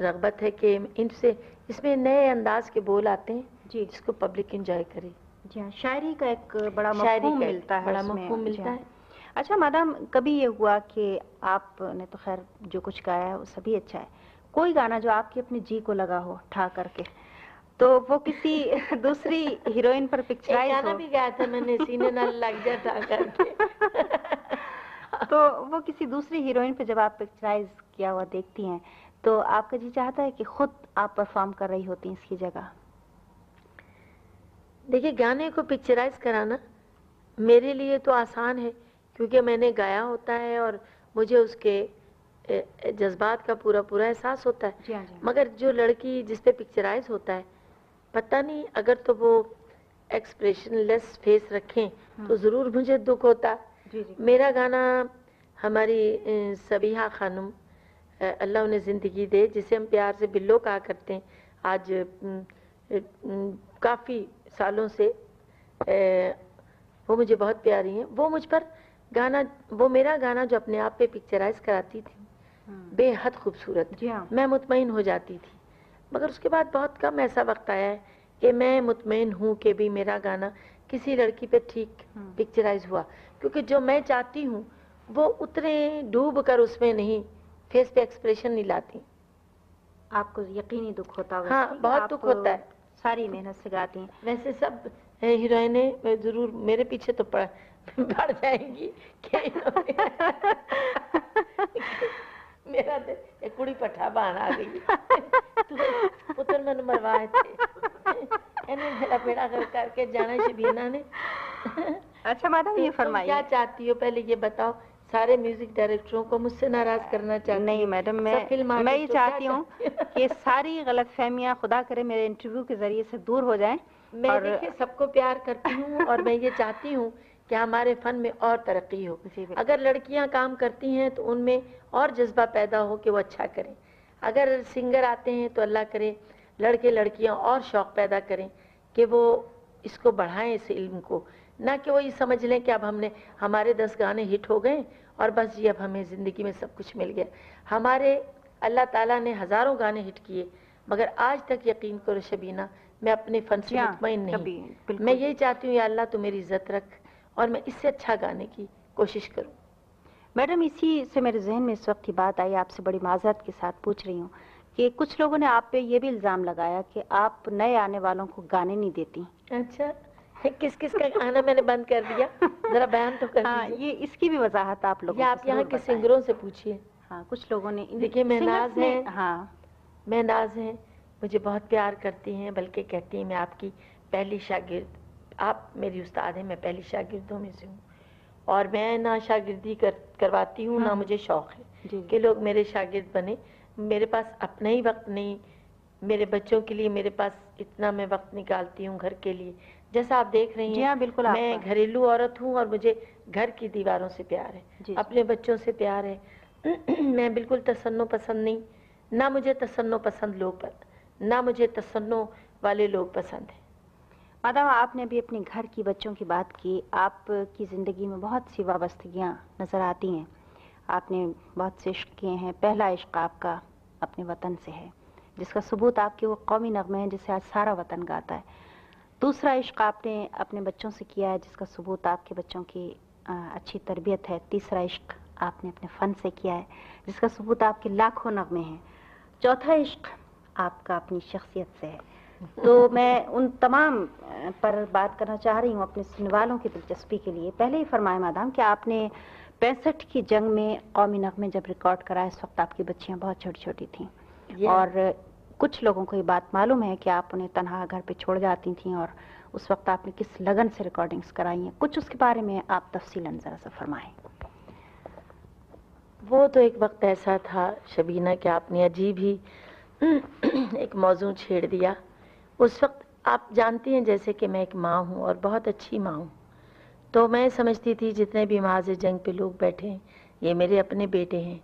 रगबत है कि इनसे इसमें नए अंदाज के बोल आते हैं जी। जिसको पब्लिक इंजॉय करे। जी हाँ शायरी का एक बड़ा शायरी मफहूम मिलता है बड़ा मफहूम मिलता हाँ। है। अच्छा मैडम कभी ये हुआ कि आपने तो खैर जो कुछ गाया है वो सभी अच्छा है। कोई गाना जो आपकी अपने जी को लगा हो ठा करके तो वो किसी दूसरी हीरोइन पर पिक्चराइज गाना भी गाया था मैंने सीने न लग जा ठा करके। तो वो किसी दूसरी हीरोइन पे जब आप पिक्चराइज किया हुआ देखती हैं तो आपका जी चाहता है कि खुद आप परफॉर्म कर रही होती हैं इसकी जगह। देखिए गाने को पिक्चराइज कराना मेरे लिए तो आसान है क्योंकि मैंने गाया होता है और मुझे उसके जज्बात का पूरा पूरा एहसास होता है। जी हाँ जी मगर जो लड़की जिस पे पिक्चराइज होता है पता नहीं अगर तो वो एक्सप्रेशन लेस फेस रखें तो हम्म। ज़रूर मुझे दुख होता। जी जी। मेरा गाना हमारी सबिहा खानम अल्लाह उन्हें ज़िंदगी दे जिसे हम प्यार से बिल्लो कहा करते हैं। आज काफ़ी सालों से वो मुझे बहुत प्यारी हैं। वो मुझ पर गाना वो मेरा गाना जो अपने आप पे पिक्चराइज कराती थी हम्म, बेहद खूबसूरत। हाँ। मैं मुतमिन हो जाती थी। मगर उसके बाद बहुत कम ऐसा वक्त आया है कि मैं मुतमिन हूँ कि भी मेरा गाना किसी लड़की पे ठीक। पिक्चराइज हुआ। क्योंकि जो मैं चाहती हूँ वो उतने डूब कर उसमें नहीं फेस पे एक्सप्रेशन नहीं लाती। आपको यकीनी दुख होता हाँ बहुत दुख होता है। सारी मेहनत से गाती हैं। वैसे सब हीरोइने ज़रूर मेरे पीछे तो पड़ जाएँगी मेरा तो कुड़ी पठा बहन आ गई। पुत्र मन मरवाए करके जाना ने। अच्छा माता ये फरमाइए क्या चाहती हो? पहले ये बताओ। सारे म्यूज़िक डायरेक्टरों को मुझसे नाराज़ करना चाहती नहीं मैडम मैं मैं ये चाहती हूँ कि सारी गलत फहमियाँ खुदा करे मेरे इंटरव्यू के ज़रिए से दूर हो जाएँ मैं और- देखिए सबको प्यार करती हूँ और मैं ये चाहती हूँ कि हमारे फन में और तरक्की हो। अगर लड़कियाँ काम करती हैं तो उनमें और जज्बा पैदा हो कि वो अच्छा करें। अगर सिंगर आते हैं तो अल्लाह करे लड़के लड़कियाँ और शौक पैदा करें कि वो इसको बढ़ाएँ इस इल्म को। ना कि वो ये समझ लें कि अब हमने हमारे दस गाने हिट हो गए और बस जी अब हमें ज़िंदगी में सब कुछ मिल गया। हमारे अल्लाह ताला ने हज़ारों गाने हिट किए मगर आज तक यकीन करो शबीना मैं अपने फन से हाँ, मुतमईन नहीं। मैं यही चाहती हूँ या अल्लाह तू मेरी इज़्ज़त रख और मैं इससे अच्छा गाने की कोशिश करूँ। मैडम इसी से मेरे जहन में इस वक्त की बात आई आपसे बड़ी माजरत के साथ पूछ रही हूँ कि कुछ लोगों ने आप पे ये भी इल्ज़ाम लगाया कि आप नए आने वालों को गाने नहीं देती। अच्छा। किस किस का गाना मैंने बंद कर दिया? जरा बयान तो कर हाँ ये इसकी भी वजाहत आप लोगों आप यहाँ के सिंगरों से पूछिए। हाँ कुछ लोगों ने देखिए, महनाज हैं। हाँ। महनाज हैं मुझे बहुत प्यार करती हैं बल्कि कहती हैं मैं आपकी पहली शागिर्द आप मेरी उस्ताद हैं मैं पहली शागिर्दों में से हूँ। और मैं ना शागिर्दी कर करवाती हूँ हाँ। ना। मुझे शौक है कि लोग मेरे शागिर्द बने। मेरे पास अपना ही वक्त नहीं मेरे बच्चों के लिए मेरे पास इतना मैं वक्त निकालती हूँ घर के लिए। जैसा आप देख रही हैं हाँ बिल्कुल मैं घरेलू औरत हूँ और मुझे घर की दीवारों से प्यार है। अपने बच्चों से प्यार है। मैं बिल्कुल तसन्नो पसंद नहीं ना मुझे तसन्नो पसंद लोग ना मुझे तसन्नो वाले लोग पसंद हैं। मादाम आपने अभी अपने घर की बच्चों की बात की आपकी ज़िंदगी में बहुत सी वाबस्तगियाँ नज़र आती हैं। आपने बहुत से इश्क किए हैं पहला इश्क आपका अपने वतन से है जिसका सबूत आपके वो कौमी नगमे हैं जिसे आज सारा वतन गाता है। दूसरा इश्क आपने अपने बच्चों से किया है जिसका सबूत आपके बच्चों की अच्छी तरबियत है। तीसरा इश्क आपने अपने फ़न से किया है जिसका सबूत आपके लाखों नगमे हैं। चौथा इश्क आपका अपनी शख्सियत से है। तो मैं उन तमाम पर बात करना चाह रही हूँ अपने सुनने वालों की दिलचस्पी के लिए। पहले ही फरमाए मादाम कि आपने पैंसठ की जंग में कौमी नगमे जब रिकॉर्ड करा इस वक्त आपकी बच्चियाँ बहुत छोटी छोटी थी और कुछ लोगों को ये बात मालूम है कि आप उन्हें तनहा घर पे छोड़ जाती थी और उस वक्त आपने किस लगन से रिकॉर्डिंग्स कराई हैं। कुछ उसके बारे में आप तफसीलन ज़रा सा फरमाएँ। वो तो एक वक्त ऐसा था, शबीना, कि आपने अजीब ही एक मौजू छेड़ दिया। उस वक्त आप जानती हैं जैसे कि मैं एक माँ हूँ और बहुत अच्छी माँ हूँ। तो मैं समझती थी, जितने भी माज जंग पे लोग बैठे हैं, ये मेरे अपने बेटे हैं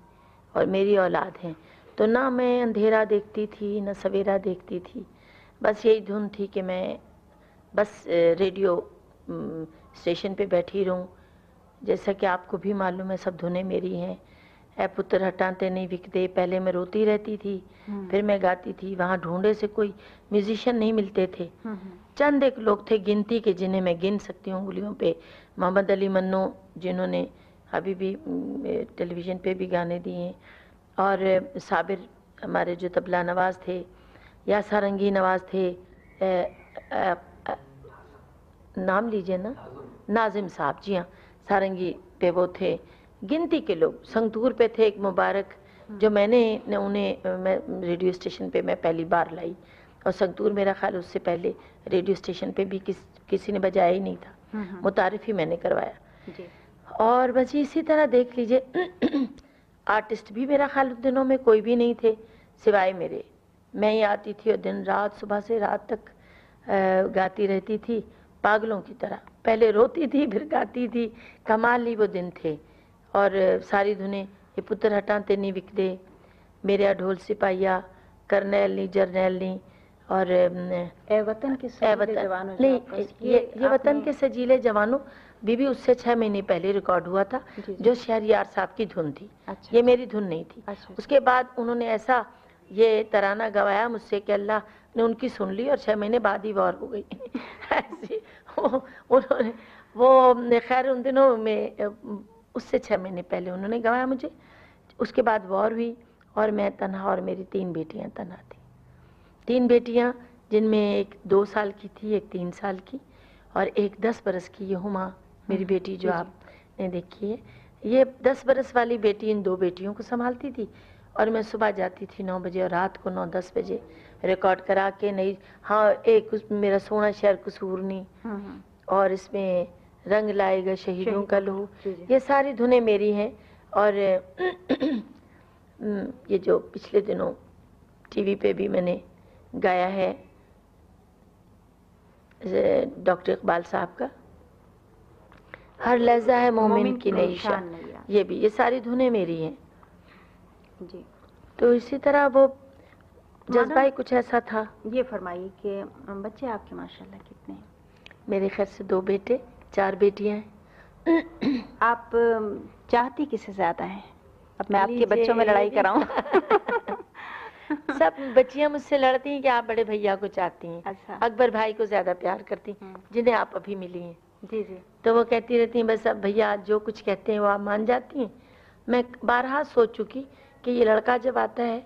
और मेरी औलाद हैं। तो ना मैं अंधेरा देखती थी ना सवेरा देखती थी। बस यही धुन थी कि मैं बस रेडियो स्टेशन पे बैठी रहूँ। जैसा कि आपको भी मालूम है सब धुनें मेरी हैं। ए पुत्र हटाते नहीं बिकते पहले मैं रोती रहती थी। फिर मैं गाती थी। वहाँ ढूंढे से कोई म्यूजिशियन नहीं मिलते थे। चंद एक लोग थे गिनती के जिन्हें मैं गिन सकती हूँ उंगलियों पे। मोहम्मद अली मन्नो जिन्होंने अभी भी टेलीविज़न पे भी गाने दिए और साबिर हमारे जो तबला नवाज़ थे या सारंगी नवाज़ थे ए, आ, आ, नाम लीजिए ना नाजिम साहब जी हाँ सारंगी पे वो थे गिनती के लोग संगतूर पे थे एक मुबारक जो मैंने उन्हें मैं रेडियो स्टेशन पे मैं पहली बार लाई और संगतूर मेरा ख्याल उससे पहले रेडियो स्टेशन पे भी किस किसी ने बजाया ही नहीं था हम्म, हम्म। मुतारफ ही मैंने करवाया और बस इसी तरह देख लीजिए आर्टिस्ट भी मेरा ख्याल उन दिनों में कोई भी नहीं थे सिवाय मेरे। मैं ही आती थी और दिन रात सुबह से रात तक गाती रहती थी पागलों की तरह। पहले रोती थी फिर गाती थी। कमाल ही वो दिन थे। और सारी धुने ये पुत्र हटाते नहीं विकदे मेरे ढोल सिपाहिया करनैल नी जरनैल नी और ए वतन के ए वतन। नहीं ये ये वतन के सजीले जवानों बीबी उससे छह महीने पहले रिकॉर्ड हुआ था जो शहरियार साहब की धुन थी। अच्छा। ये मेरी धुन नहीं थी। अच्छा। उसके बाद उन्होंने ऐसा ये तराना गवाया मुझसे कि अल्लाह ने उनकी सुन ली और छह महीने बाद ही वॉर हो गई। ऐसी उन्होंने वो खैर उन दिनों में उससे छः महीने पहले उन्होंने गवाया मुझे। उसके बाद वॉर हुई और मैं तनहा और मेरी तीन बेटियाँ तनहा थी। तीन बेटियाँ जिनमें एक दो साल की थी एक तीन साल की और एक दस बरस की ये हुमा मेरी हम्म, बेटी जो आपने देखी है ये दस बरस वाली बेटी इन दो बेटियों को संभालती थी और मैं सुबह जाती थी नौ बजे और रात को नौ दस बजे रिकॉर्ड करा के नहीं हाँ एक मेरा सोना शहर कसूर नहीं हम्म, हम्म। और इसमें रंग लाएगा शहीदों का लहू। ये सारी धुनें मेरी हैं और ये जो पिछले दिनों टीवी पे भी मैंने गाया है डॉक्टर इकबाल साहब का। हर लहजा है मोमिन की नई शान। ये भी ये सारी धुनें मेरी हैं। जी। तो इसी तरह वो जज्बा ही कुछ ऐसा था। ये फरमाइए कि बच्चे आपके माशाल्लाह कितने हैं? मेरे खैर से दो बेटे चार बेटियाँ हैं। आप चाहती किसे ज़्यादा है? अब मैं आपके बच्चों में लड़ाई कराऊं। सब बच्चियाँ मुझसे लड़ती हैं कि आप बड़े भैया को चाहती हैं। अच्छा। अकबर भाई को ज़्यादा प्यार करती हैं हम्म। जिन्हें आप अभी मिली हैं। जी जी। तो वो कहती रहती हैं बस अब भैया जो कुछ कहते हैं वो आप मान जाती हैं। मैं बारहा सोच चुकी कि ये लड़का जब आता है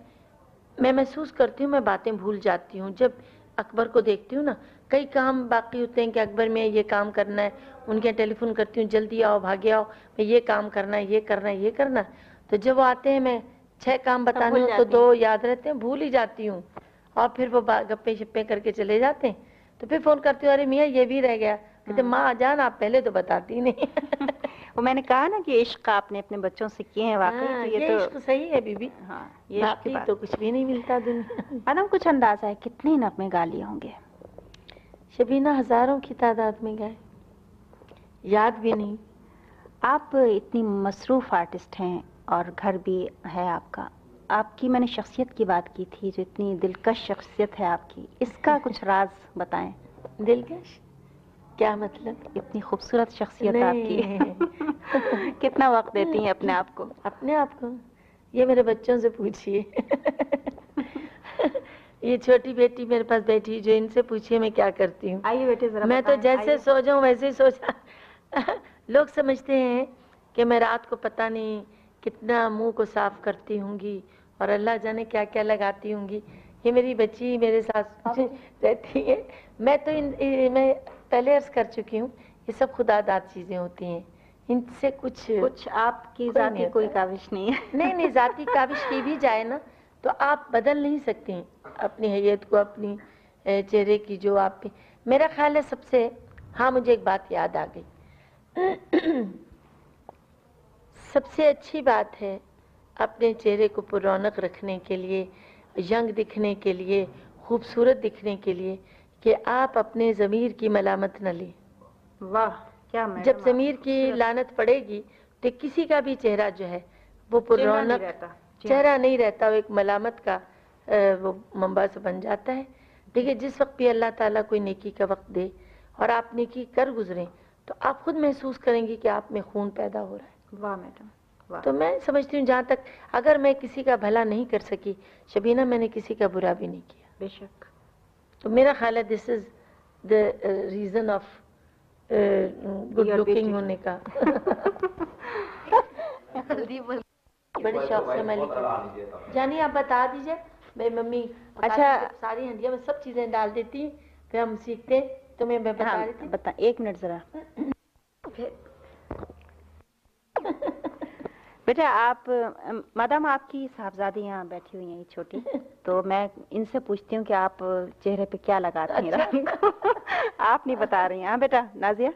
मैं महसूस करती हूँ मैं बातें भूल जाती हूँ। जब अकबर को देखती हूँ ना कई काम बाकी होते हैं कि अकबर में ये काम करना है उनके टेलीफोन करती हूँ जल्दी आओ भागे आओ मैं ये काम करना है ये करना है ये करना है। तो जब वो आते हैं मैं छह काम बताने तो दो याद रहते हैं भूल ही जाती हूँ। और फिर वो गप्पे शप्पे करके चले जाते हैं। तो फिर फ़ोन करती हूँ अरे मियाँ ये भी रह गया। कहते हाँ। माँ जान आप पहले तो बताती नहीं। वो मैंने कहा ना कि इश्क आपने अपने बच्चों से किए हैं वाकई हाँ, तो ये, ये तो इश्क सही है बीबी। हाँ ये बाकी तो कुछ भी नहीं मिलता दुनिया मैडम कुछ अंदाज़ा है कितने नगमे गा लिए होंगे। शबीना हज़ारों की तादाद में गए। याद भी नहीं। आप इतनी मसरूफ़ आर्टिस्ट हैं और घर भी है आपका। आपकी मैंने शख्सियत की बात की थी जो इतनी दिलकश शख्सियत है आपकी। इसका कुछ राज बताएँ। दिलकश? क्या मतलब? इतनी खूबसूरत शख्सियत आपकी। कितना वक्त देती हैं अपने आप को? अपने आप को? ये मेरे बच्चों से पूछिए। ये छोटी बेटी मेरे पास बैठी जो इनसे पूछिए मैं क्या करती हूँ। आइए बेटे जरा मैं तो जैसे सो जाऊँ वैसे ही सो जा। लोग समझते हैं कि मैं रात को पता नहीं कितना मुँह को साफ़ करती होंगी और अल्लाह जाने क्या क्या लगाती होंगी। ये मेरी बच्ची मेरे साथ रहती है। मैं तो इन, इन मैं पहले अर्ज़ कर चुकी हूँ ये सब खुदादात चीज़ें होती हैं। इनसे कुछ कुछ आपकी जाती कोई काविश नहीं है। नहीं नहीं जाती काविश की भी जाए ना तो आप बदल नहीं सकती अपनी हैयत को अपनी चेहरे की जो आप मेरा ख्याल है सबसे हाँ मुझे एक बात याद आ गई। सबसे अच्छी बात है अपने चेहरे को पुरौनक रखने के लिए यंग दिखने के लिए खूबसूरत दिखने के लिए कि आप अपने ज़मीर की मलामत न लें। वाह क्या जब ज़मीर की लानत पड़ेगी तो किसी का भी चेहरा जो है वो पुरौनक चेहरा। नहीं रहता वो एक मलामत का वो मंबा से बन जाता है। देखिए जिस वक्त भी अल्लाह ताला कोई नेकी का वक्त दे और आप नेकी कर गुजरे तो आप खुद महसूस करेंगे कि आप में खून पैदा हो रहा है। वाह मैडम तो मैं समझती हूँ जहाँ तक अगर मैं किसी का भला नहीं कर सकी शबीना मैंने किसी का बुरा भी नहीं किया। बेशक। तो मेरा ख्याल है this is the reason of good looking होने का। बड़े शौक से मैं जानी आप बता दीजिए। मेरी मम्मी अच्छा सारी हंडिया में सब चीज़ें डाल देती फिर हम सीखते तो मैं बता हाँ, रही थी बता एक मिनट जरा। बेटा आप मैडम आपकी साहबजादी यहाँ बैठी हुई हैं छोटी। तो मैं इनसे पूछती हूँ कि आप चेहरे पे क्या लगाती हैं अच्छा। आप नहीं बता रही हैं। हाँ बेटा नाजिया?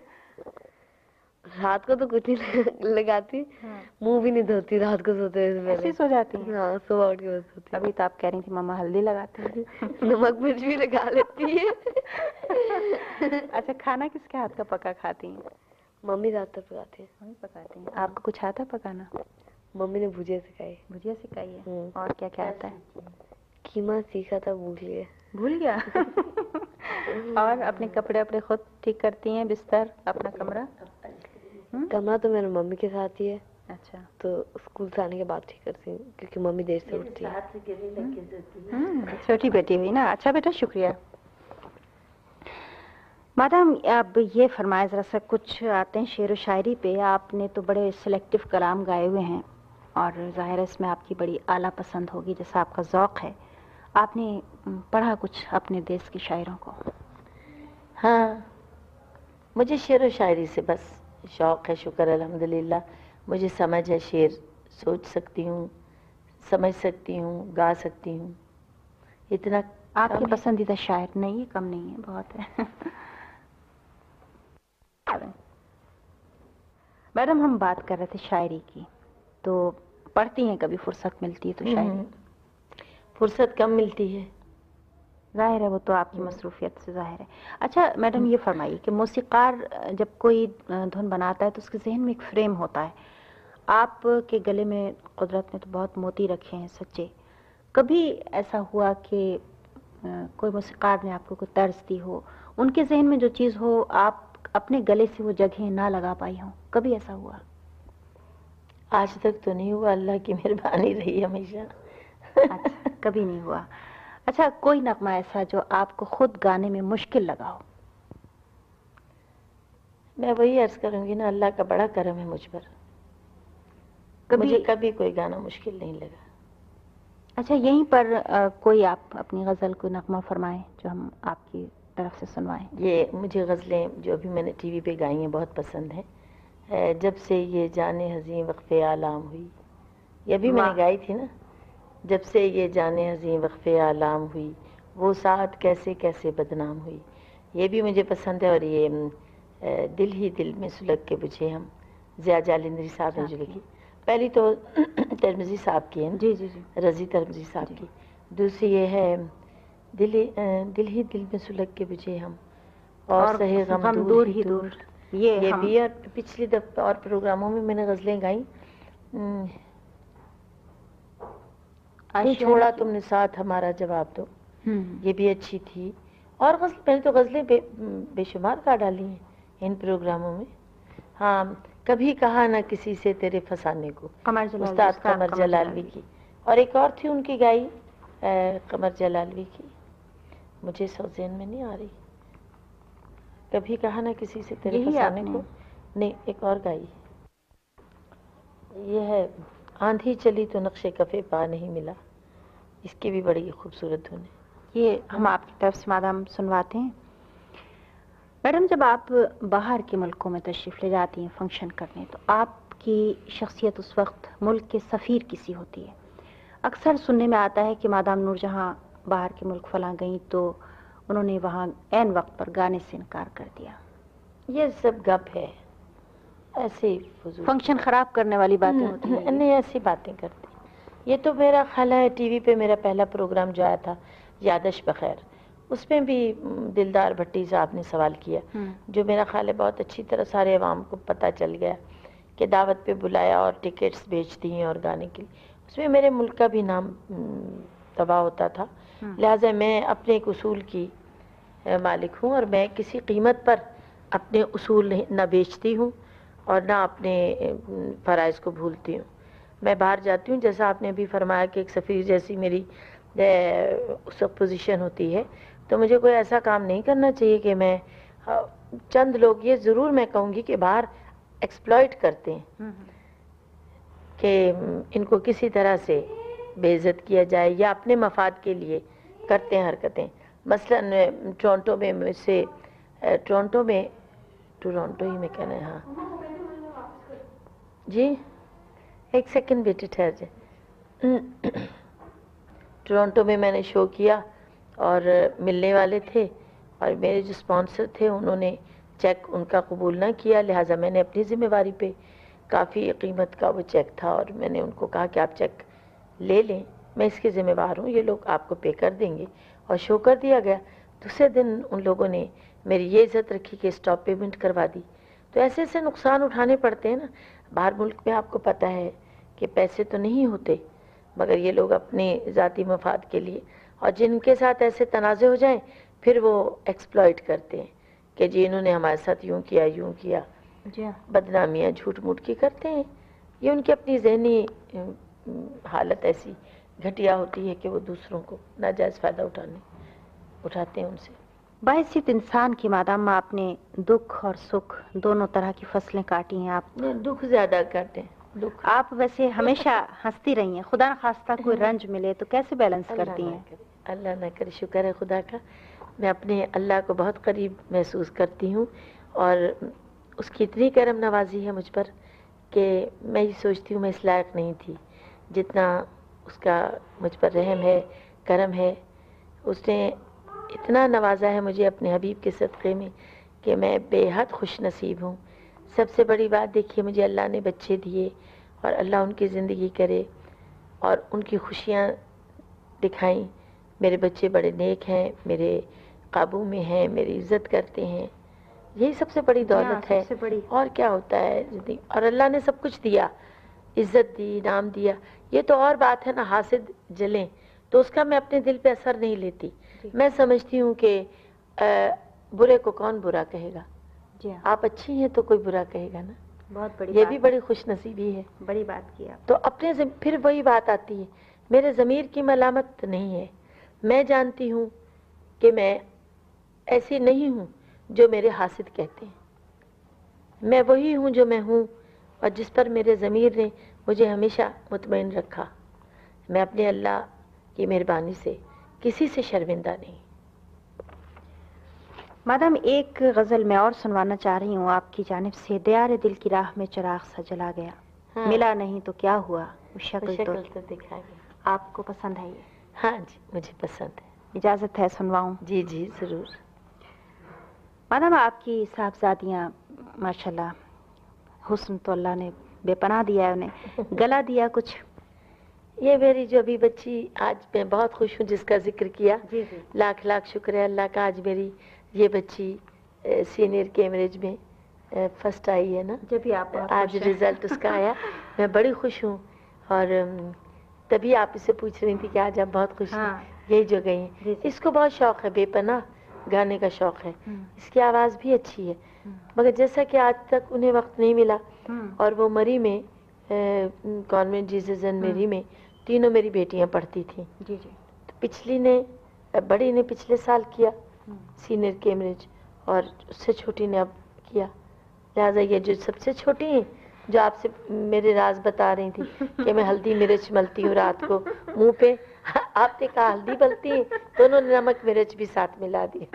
रात को तो कुछ नहीं लगाती। हाँ। मुँह भी नहीं धोती रात को सोते सो जाती हाँ। सुबह उठ के सोती अभी तो आप कह रही थी मामा हल्दी लगाती है। नमक मिर्च भी लगा लेती है। अच्छा खाना किसके हाथ का पका खाती हैं? मम्मी ज़्यादातर पकाती है। मम्मी पकाती हैं। आपको कुछ आता पकाना? मम्मी ने भुजिया सिखाई। भुजिया सिखाई है? हम्म। और क्या क्या आता है? कीमा सीखा था भूल गया। भूल गया? और अपने कपड़े अपने खुद ठीक करती हैं बिस्तर अपना कमरा? हम्म? कमरा तो मेरे मम्मी के साथ ही है। अच्छा। तो स्कूल से आने के बाद ठीक करती हूँ क्योंकि मम्मी देर से उठती है। हम्म, छोटी बेटी हुई ना। अच्छा बेटा शुक्रिया। मैडम अब ये फरमाए ज़रा सा कुछ आते हैं शेर व शायरी पे। आपने तो बड़े सिलेक्टिव कलाम गाए हुए हैं और ज़ाहिर है इसमें आपकी बड़ी आला पसंद होगी जैसा आपका ज़ौक़ है। आपने पढ़ा कुछ अपने देश के शायरों को? हाँ मुझे शेर व शायरी से बस शौक़ है शुक्र अल्हम्दुलिल्लाह। मुझे समझ है शेर सोच सकती हूँ समझ सकती हूँ गा सकती हूँ। इतना आपके पसंदीदा शायर नहीं है कम नहीं है बहुत है। मैडम हम बात कर रहे थे शायरी की। तो पढ़ती हैं कभी फुर्सत मिलती है तो शायरी। हम्म। फुर्सत कम मिलती है। ज़ाहिर है वो तो आपकी मसरूफियत से ज़ाहिर है। अच्छा मैडम ये फरमाइए कि मौसीकार जब कोई धुन बनाता है तो उसके जहन में एक फ्रेम होता है। आपके गले में कुदरत ने तो बहुत मोती रखे हैं सच्चे। कभी ऐसा हुआ कि कोई मौसीकार ने आपको कोई तर्ज दी हो? उनके जहन में जो चीज़ हो आप अपने गले से वो जगह ना लगा पाई हो। कभी ऐसा हुआ? आज तक तो नहीं हुआ अल्लाह की मेहरबानी रही हमेशा। अच्छा कभी नहीं हुआ। अच्छा कोई नगमा ऐसा जो आपको खुद गाने में मुश्किल लगा हो। मैं वही अर्ज़ करूँगी ना अल्लाह का बड़ा करम है मुझ पर। कभी मुझे कभी कोई गाना मुश्किल नहीं लगा। अच्छा यहीं पर आ, कोई आप अपनी गज़ल को नगमा फरमाएँ जो हम आपकी तरफ़ से सुनवाएँ। ये मुझे गज़लें जो अभी मैंने टीवी पे गाई हैं बहुत पसंद हैं। जब से ये जाने हजी वक्फ़े आलाम हुई। ये भी मैंने गाई थी ना। जब से ये जाने हजी वक्फ़ आलाम हुई वो साथ कैसे कैसे बदनाम हुई। ये भी मुझे पसंद है और ये दिल ही दिल में सुलग के बुझे हम। ज़िया जालिंदरी साहब ने जो लिखी। पहली तो तरमजी साहब की है जी जी जी। रज़ी तरमजी साहब की। दूसरी ये है दिल दिल ही दिल में सुलग के बुझे हम। और, और सहे गम दूर, दूर ही दूर, दूर। ये ये भी और पिछली दफ़ा और प्रोग्रामों में मैंने गज़लें गाई। नहीं छोड़ा तुमने साथ हमारा जवाब दो। हम्म, ये भी अच्छी थी। और गज़ल मैंने तो गज़लें बे, बेशुमार गा डाली हैं इन प्रोग्रामों में। हाँ कभी कहा ना किसी से तेरे फसाने को। उस्ताद कमर जलालवी की। और एक और थी उनकी गाई कमर जलालवी की। मुझे सौजेन में नहीं आ रही। कभी कहा ना किसी से तेरे यही फसाने को? नहीं एक और गाई। ये है आंधी चली तो नक्शे कफे पा नहीं मिला। इसकी भी बड़ी खूबसूरत धुन है। ये हम आपकी तरफ़ से मादाम सुनवाते हैं। मैडम जब आप बाहर के मुल्कों में तशरीफ़ ले जाती हैं फ़ंक्शन करने तो आपकी शख्सियत उस वक्त मुल्क के सफ़ीर किसी होती है। अक्सर सुनने में आता है कि मादाम नूरजहां बाहर के मुल्क फला गई तो उन्होंने वहाँ एन वक्त पर गाने से इनकार कर दिया। ये सब गप है। ऐसे फ़ंक्शन ख़राब करने वाली बातें होती हैं नहीं ऐसी बातें करती। ये तो मेरा ख्याल है टीवी पे मेरा पहला प्रोग्राम जो आया था यादश बखैर उसमें भी दिलदार भट्टी साहब ने सवाल किया। हम्म, जो मेरा ख्याल है बहुत अच्छी तरह सारे अवाम को पता चल गया कि दावत पे बुलाया और टिकट्स बेच दी हैं और गाने के लिए। उसमें मेरे मुल्क का भी नाम तबाह होता था। हम्म। लिहाजा मैं अपने एक उसूल की मालिक हूँ और मैं किसी कीमत पर अपने उसूल ना बेचती हूँ और ना अपने फ़राइज़ को भूलती हूँ। मैं बाहर जाती हूँ जैसा आपने अभी फरमाया कि एक सफ़ीर जैसी मेरी उस पोजीशन होती है तो मुझे कोई ऐसा काम नहीं करना चाहिए कि मैं चंद लोग ये ज़रूर मैं कहूँगी कि बाहर एक्सप्लॉइट करते हैं। हम्म, कि हम्म, इनको किसी तरह से बेइज्जत किया जाए या अपने मफाद के लिए करते हैं हरकतें। मसलन टोरंटो में अ, टोरंटो में टोरंटो ही में कहना है हाँ। जी? एक सेकंड बेटे ठहर जाए टोरंटो में मैंने शो किया और मिलने वाले थे और मेरे जो स्पॉन्सर थे उन्होंने चेक उनका कबूल ना किया। लिहाजा मैंने अपनी ज़िम्मेवारी पे काफ़ी कीमत का वो चेक था और मैंने उनको कहा कि आप चेक ले लें। मैं इसके ज़िम्मेवार हूँ ये लोग आपको पे कर देंगे। और शो कर दिया गया। दूसरे दिन उन लोगों ने मेरी ये इज़्ज़त रखी कि स्टॉप पेमेंट करवा दी। तो ऐसे ऐसे नुकसान उठाने पड़ते हैं ना। बाहर मुल्क में आपको पता है कि पैसे तो नहीं होते मगर ये लोग अपने ज़ाती मफाद के लिए और जिनके साथ ऐसे तनाज़े हो जाएँ फिर वो एक्सप्लॉयट करते हैं कि जी इन्होंने हमारे साथ यूँ किया यूँ किया। हाँ। बदनामियाँ झूठ मूठ की करते हैं। ये उनकी अपनी जहनी हालत ऐसी। घटिया होती है कि वो दूसरों को नाजायज़ फ़ायदा उठाने उठाते हैं उनसे। बाइसित इंसान की मादाम आपने दुख और सुख दोनों तरह की फ़सलें काटी हैं। आप दुख ज़्यादा करते हैं दुख। आप वैसे हमेशा हंसती रही हैं। खुदा खास्ता कोई रंज मिले तो कैसे बैलेंस करती हैं? अल्लाह ना करे शुक्र है खुदा का। मैं अपने अल्लाह को बहुत करीब महसूस करती हूँ और उसकी इतनी करम नवाजी है मुझ पर कि मैं ये सोचती हूँ मैं इस लायक नहीं थी। जितना उसका मुझ पर रहम है करम है। उसने इतना नवाजा है मुझे अपने हबीब के सदक़े में कि मैं बेहद खुश नसीब हूँ। सबसे बड़ी बात देखिए मुझे अल्लाह ने बच्चे दिए और अल्लाह उनकी ज़िंदगी करे और उनकी खुशियाँ दिखाई। मेरे बच्चे बड़े नेक हैं मेरे काबू में हैं मेरी इज़्ज़त करते हैं। यही सबसे बड़ी दौलत है। बड़ी? और क्या होता है और अल्लाह ने सब कुछ दिया। इज़्ज़त दी नाम दिया। ये तो और बात है ना हासिद जलें। तो उसका मैं अपने दिल पे असर नहीं लेती। मैं समझती हूँ कि बुरे को कौन बुरा कहेगा? जी हाँ। आप अच्छी हैं तो कोई बुरा कहेगा ना? बहुत बड़ी ये भी बड़ी खुश नसीबी है। बड़ी बात की आप तो अपने फिर वही बात आती है। मेरे ज़मीर की मलामत नहीं है। मैं जानती हूँ कि मैं ऐसी नहीं हूँ जो मेरे हासिद कहते हैं। मैं वही हूँ जो मैं हूँ और जिस पर मेरे ज़मीर ने मुझे हमेशा मुतमिन रखा मैं अपने अल्लाह की मेहरबानी से किसी से शर्मिंदा नहीं। मैडम एक गज़ल मैं और सुनवाना चाह रही हूँ आपकी जानब से दयार दिल की राह में चराग सा जला गया। हाँ, मिला नहीं तो क्या हुआ? शक्ल शक्ल तो तो दिखा गया। आपको पसंद है ये? हाँ जी मुझे पसंद है। इजाज़त है सुनवाऊं? जी जी ज़रूर। मैडम आपकी साहबजादियाँ माशाल्लाह हुस्न तो अल्लाह ने बेपना दिया है उन्हें। गला दिया कुछ। ये मेरी जो अभी बच्ची आज मैं बहुत खुश हूँ जिसका ज़िक्र किया। जी जी। लाख लाख शुक्र है अल्लाह का आज मेरी ये बच्ची सीनियर कैमरेज में फ़र्स्ट आई है ना? जब भी आप आज रिज़ल्ट उसका आया। मैं बड़ी खुश हूँ और तभी आप इसे पूछ रही थी कि आज आप बहुत खुश हाँ। हैं। यही जो गई जी, हैं। इसको बहुत शौक है बेपना गाने का शौक है। हम्म, इसकी आवाज़ भी अच्छी है। मगर जैसा कि आज तक उन्हें वक्त नहीं मिला हम्म, और वो मरी में कॉन्वेंट जीसस एंड मेरी में तीनों मेरी बेटियाँ पढ़ती थी। जी जी। तो पिछली ने बड़ी ने पिछले साल किया हम्म, सीनियर कैम्ब्रिज और उससे छोटी ने अब किया। लिहाजा ये जो सबसे छोटी हैं जो आपसे मेरे राज बता रही थी कि मैं हल्दी मिर्च मलती हूँ रात को मुँह पे आपने कहा हल्दी मलती है तो उन्होंने नमक मिर्च भी साथ मिला दी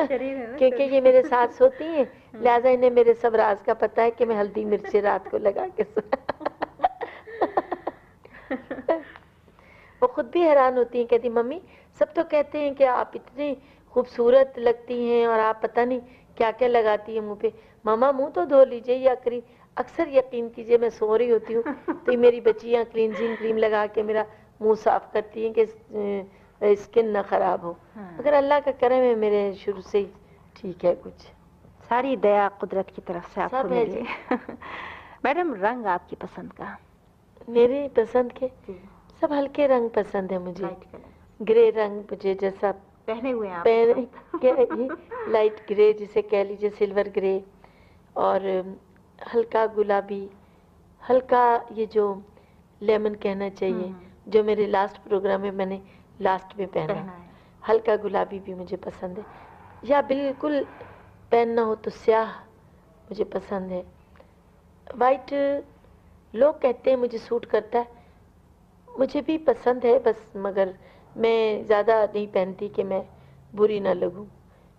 क्योंकि ये मेरे साथ सोती हैं। लिहाजा इन्हें मेरे सब राज का पता है कि मैं हल्दी मिर्ची रात को लगा के वो खुद भी हैरान होती हैं कहती मम्मी सब तो कहते हैं कि आप इतनी खूबसूरत लगती हैं और आप पता नहीं क्या क्या लगाती है मुँह पे। मामा मुँह तो धो लीजिए या करी। अक्सर यकीन कीजिए मैं सो रही होती हूँ। तो मेरी बच्चियाँ क्लींजिंग क्रीम लगा के मेरा मुँह साफ़ करती हैं कि स्किन ना खराब हो। हाँ। मगर अल्लाह का करम है मेरे शुरू से ही। ठीक है कुछ। सारी दया कुदरत की तरफ़ से आपको मिली। मैडम रंग आपकी पसंद का? मेरी पसंद के? सब हल्के रंग पसंद है मुझे। ग्रे रंग मुझे जैसा पहने हुए आप। पहन ये लाइट ग्रे जिसे कह लीजिए सिल्वर ग्रे और हल्का गुलाबी हल्का ये जो लेमन कहना चाहिए हम्म। जो मेरे लास्ट प्रोग्राम में मैंने लास्ट में पहना पहना है। हल्का गुलाबी भी मुझे पसंद है। या बिल्कुल पहनना हो तो स्याह मुझे पसंद है। वाइट लोग कहते हैं मुझे सूट करता है। मुझे भी पसंद है बस मगर मैं ज़्यादा नहीं पहनती कि मैं बुरी ना लगूं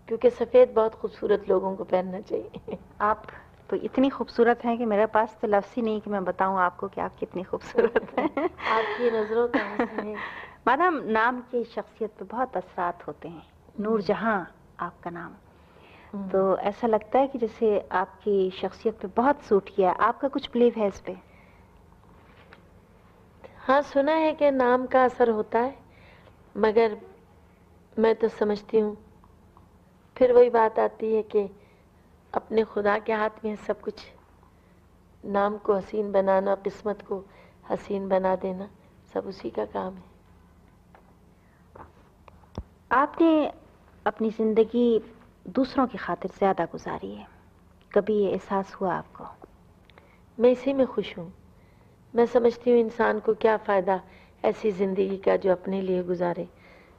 क्योंकि सफ़ेद बहुत खूबसूरत लोगों को पहनना चाहिए। आप तो इतनी खूबसूरत हैं कि मेरे पास तो लफ्ज़ ही नहीं कि मैं बताऊँ आपको कि आप कितनी खूबसूरत हैं। आपकी नज़रों का मैडम नाम की शख्सियत पे बहुत असरात होते हैं। नूर जहाँ आपका नाम। तो ऐसा लगता है कि जैसे आपकी शख्सियत पे बहुत सूट किया आपका कुछ बिलीव है इस पे? हाँ सुना है कि नाम का असर होता है मगर मैं तो समझती हूँ। फिर वही बात आती है कि अपने खुदा के हाथ में है सब कुछ नाम को हसीन बनाना किस्मत को हसीन बना देना सब उसी का काम है। आपने अपनी ज़िंदगी दूसरों की खातिर ज़्यादा गुजारी है। कभी ये एहसास हुआ आपको? मैं इसी में खुश हूँ। मैं समझती हूँ इंसान को क्या फ़ायदा ऐसी ज़िंदगी का जो अपने लिए गुजारे।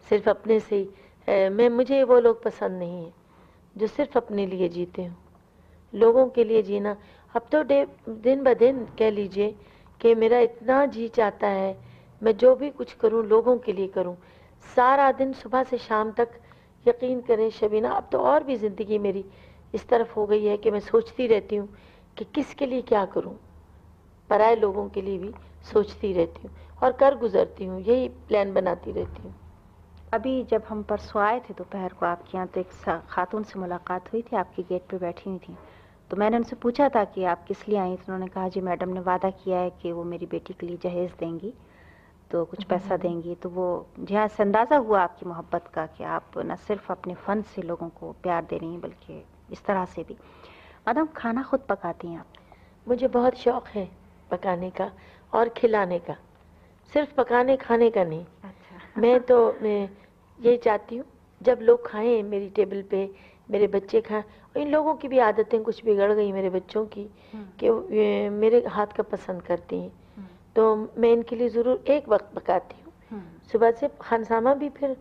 सिर्फ़ अपने से ही मैं, मुझे वो लोग पसंद नहीं है, जो सिर्फ़ अपने लिए जीते हों। लोगों के लिए जीना, अब तो डे, दिन ब दिन कह लीजिए कि मेरा इतना जी चाहता है, मैं जो भी कुछ करूँ, लोगों के लिए करूँ सारा दिन सुबह से शाम तक यकीन करें शबीना, अब तो और भी ज़िंदगी मेरी इस तरफ़ हो गई है कि मैं सोचती रहती हूँ कि किसके लिए क्या करूँ। पराए लोगों के लिए भी सोचती रहती हूँ और कर गुजरती हूँ, यही प्लान बनाती रहती हूँ। अभी जब हम परसों आए थे दोपहर को आपके यहाँ तो एक खातून से मुलाकात हुई थी, आपके गेट पे बैठी हुई थी। तो मैंने उनसे पूछा था कि आप किस लिए आई? तो उन्होंने कहा, जी, मैडम ने वादा किया है कि वो मेरी बेटी के लिए जहेज देंगी। तो कुछ पैसा देंगी तो वो जहाँ से अंदाज़ा हुआ आपकी मोहब्बत का कि आप न सिर्फ़ अपने फ़न से लोगों को प्यार दे रही हैं बल्कि इस तरह से भी। मैडम खाना खुद पकाती हैं आप? मुझे बहुत शौक है पकाने का और खिलाने का। सिर्फ़ पकाने खाने का नहीं। अच्छा। मैं तो मैं यही चाहती हूँ जब लोग खाएँ मेरी टेबल पे मेरे बच्चे खाएँ और इन लोगों की भी आदतें कुछ बिगड़ गई मेरे बच्चों की कि मेरे हाथ का पसंद करती हैं। तो मैं इनके लिए ज़रूर एक वक्त पकाती हूँ। सुबह से खानसामा भी फिर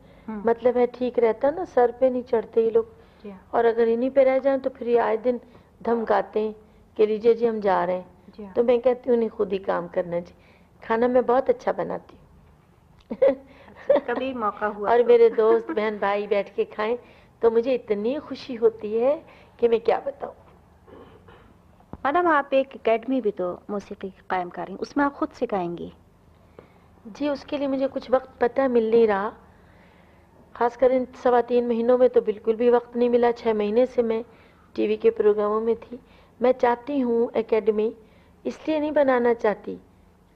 मतलब है ठीक रहता ना सर पे नहीं चढ़ते ये लोग। हाँ, और अगर इन्हीं पे रह जाएँ तो फिर ये आए दिन धमकाते हैं कि लीजिए जी हम जा रहे हैं। हाँ। तो मैं कहती हूँ नहीं खुद ही काम करना जी। खाना मैं बहुत अच्छा बनाती हूँ। कभी मौका हुआ और तो- मेरे दोस्त बहन भाई बैठ के खाएँ तो मुझे इतनी खुशी होती है कि मैं क्या बताऊँ। मैडम, आप एक एकेडमी भी तो मौसीकी कायम कर रही हैं, उसमें आप खुद सिखाएँगी। जी, उसके लिए मुझे कुछ वक्त पता मिल नहीं रहा। खासकर इन सवा तीन महीनों में तो बिल्कुल भी वक्त नहीं मिला छः महीने से मैं टीवी के प्रोग्रामों में थी। मैं चाहती हूँ एकेडमी इसलिए नहीं बनाना चाहती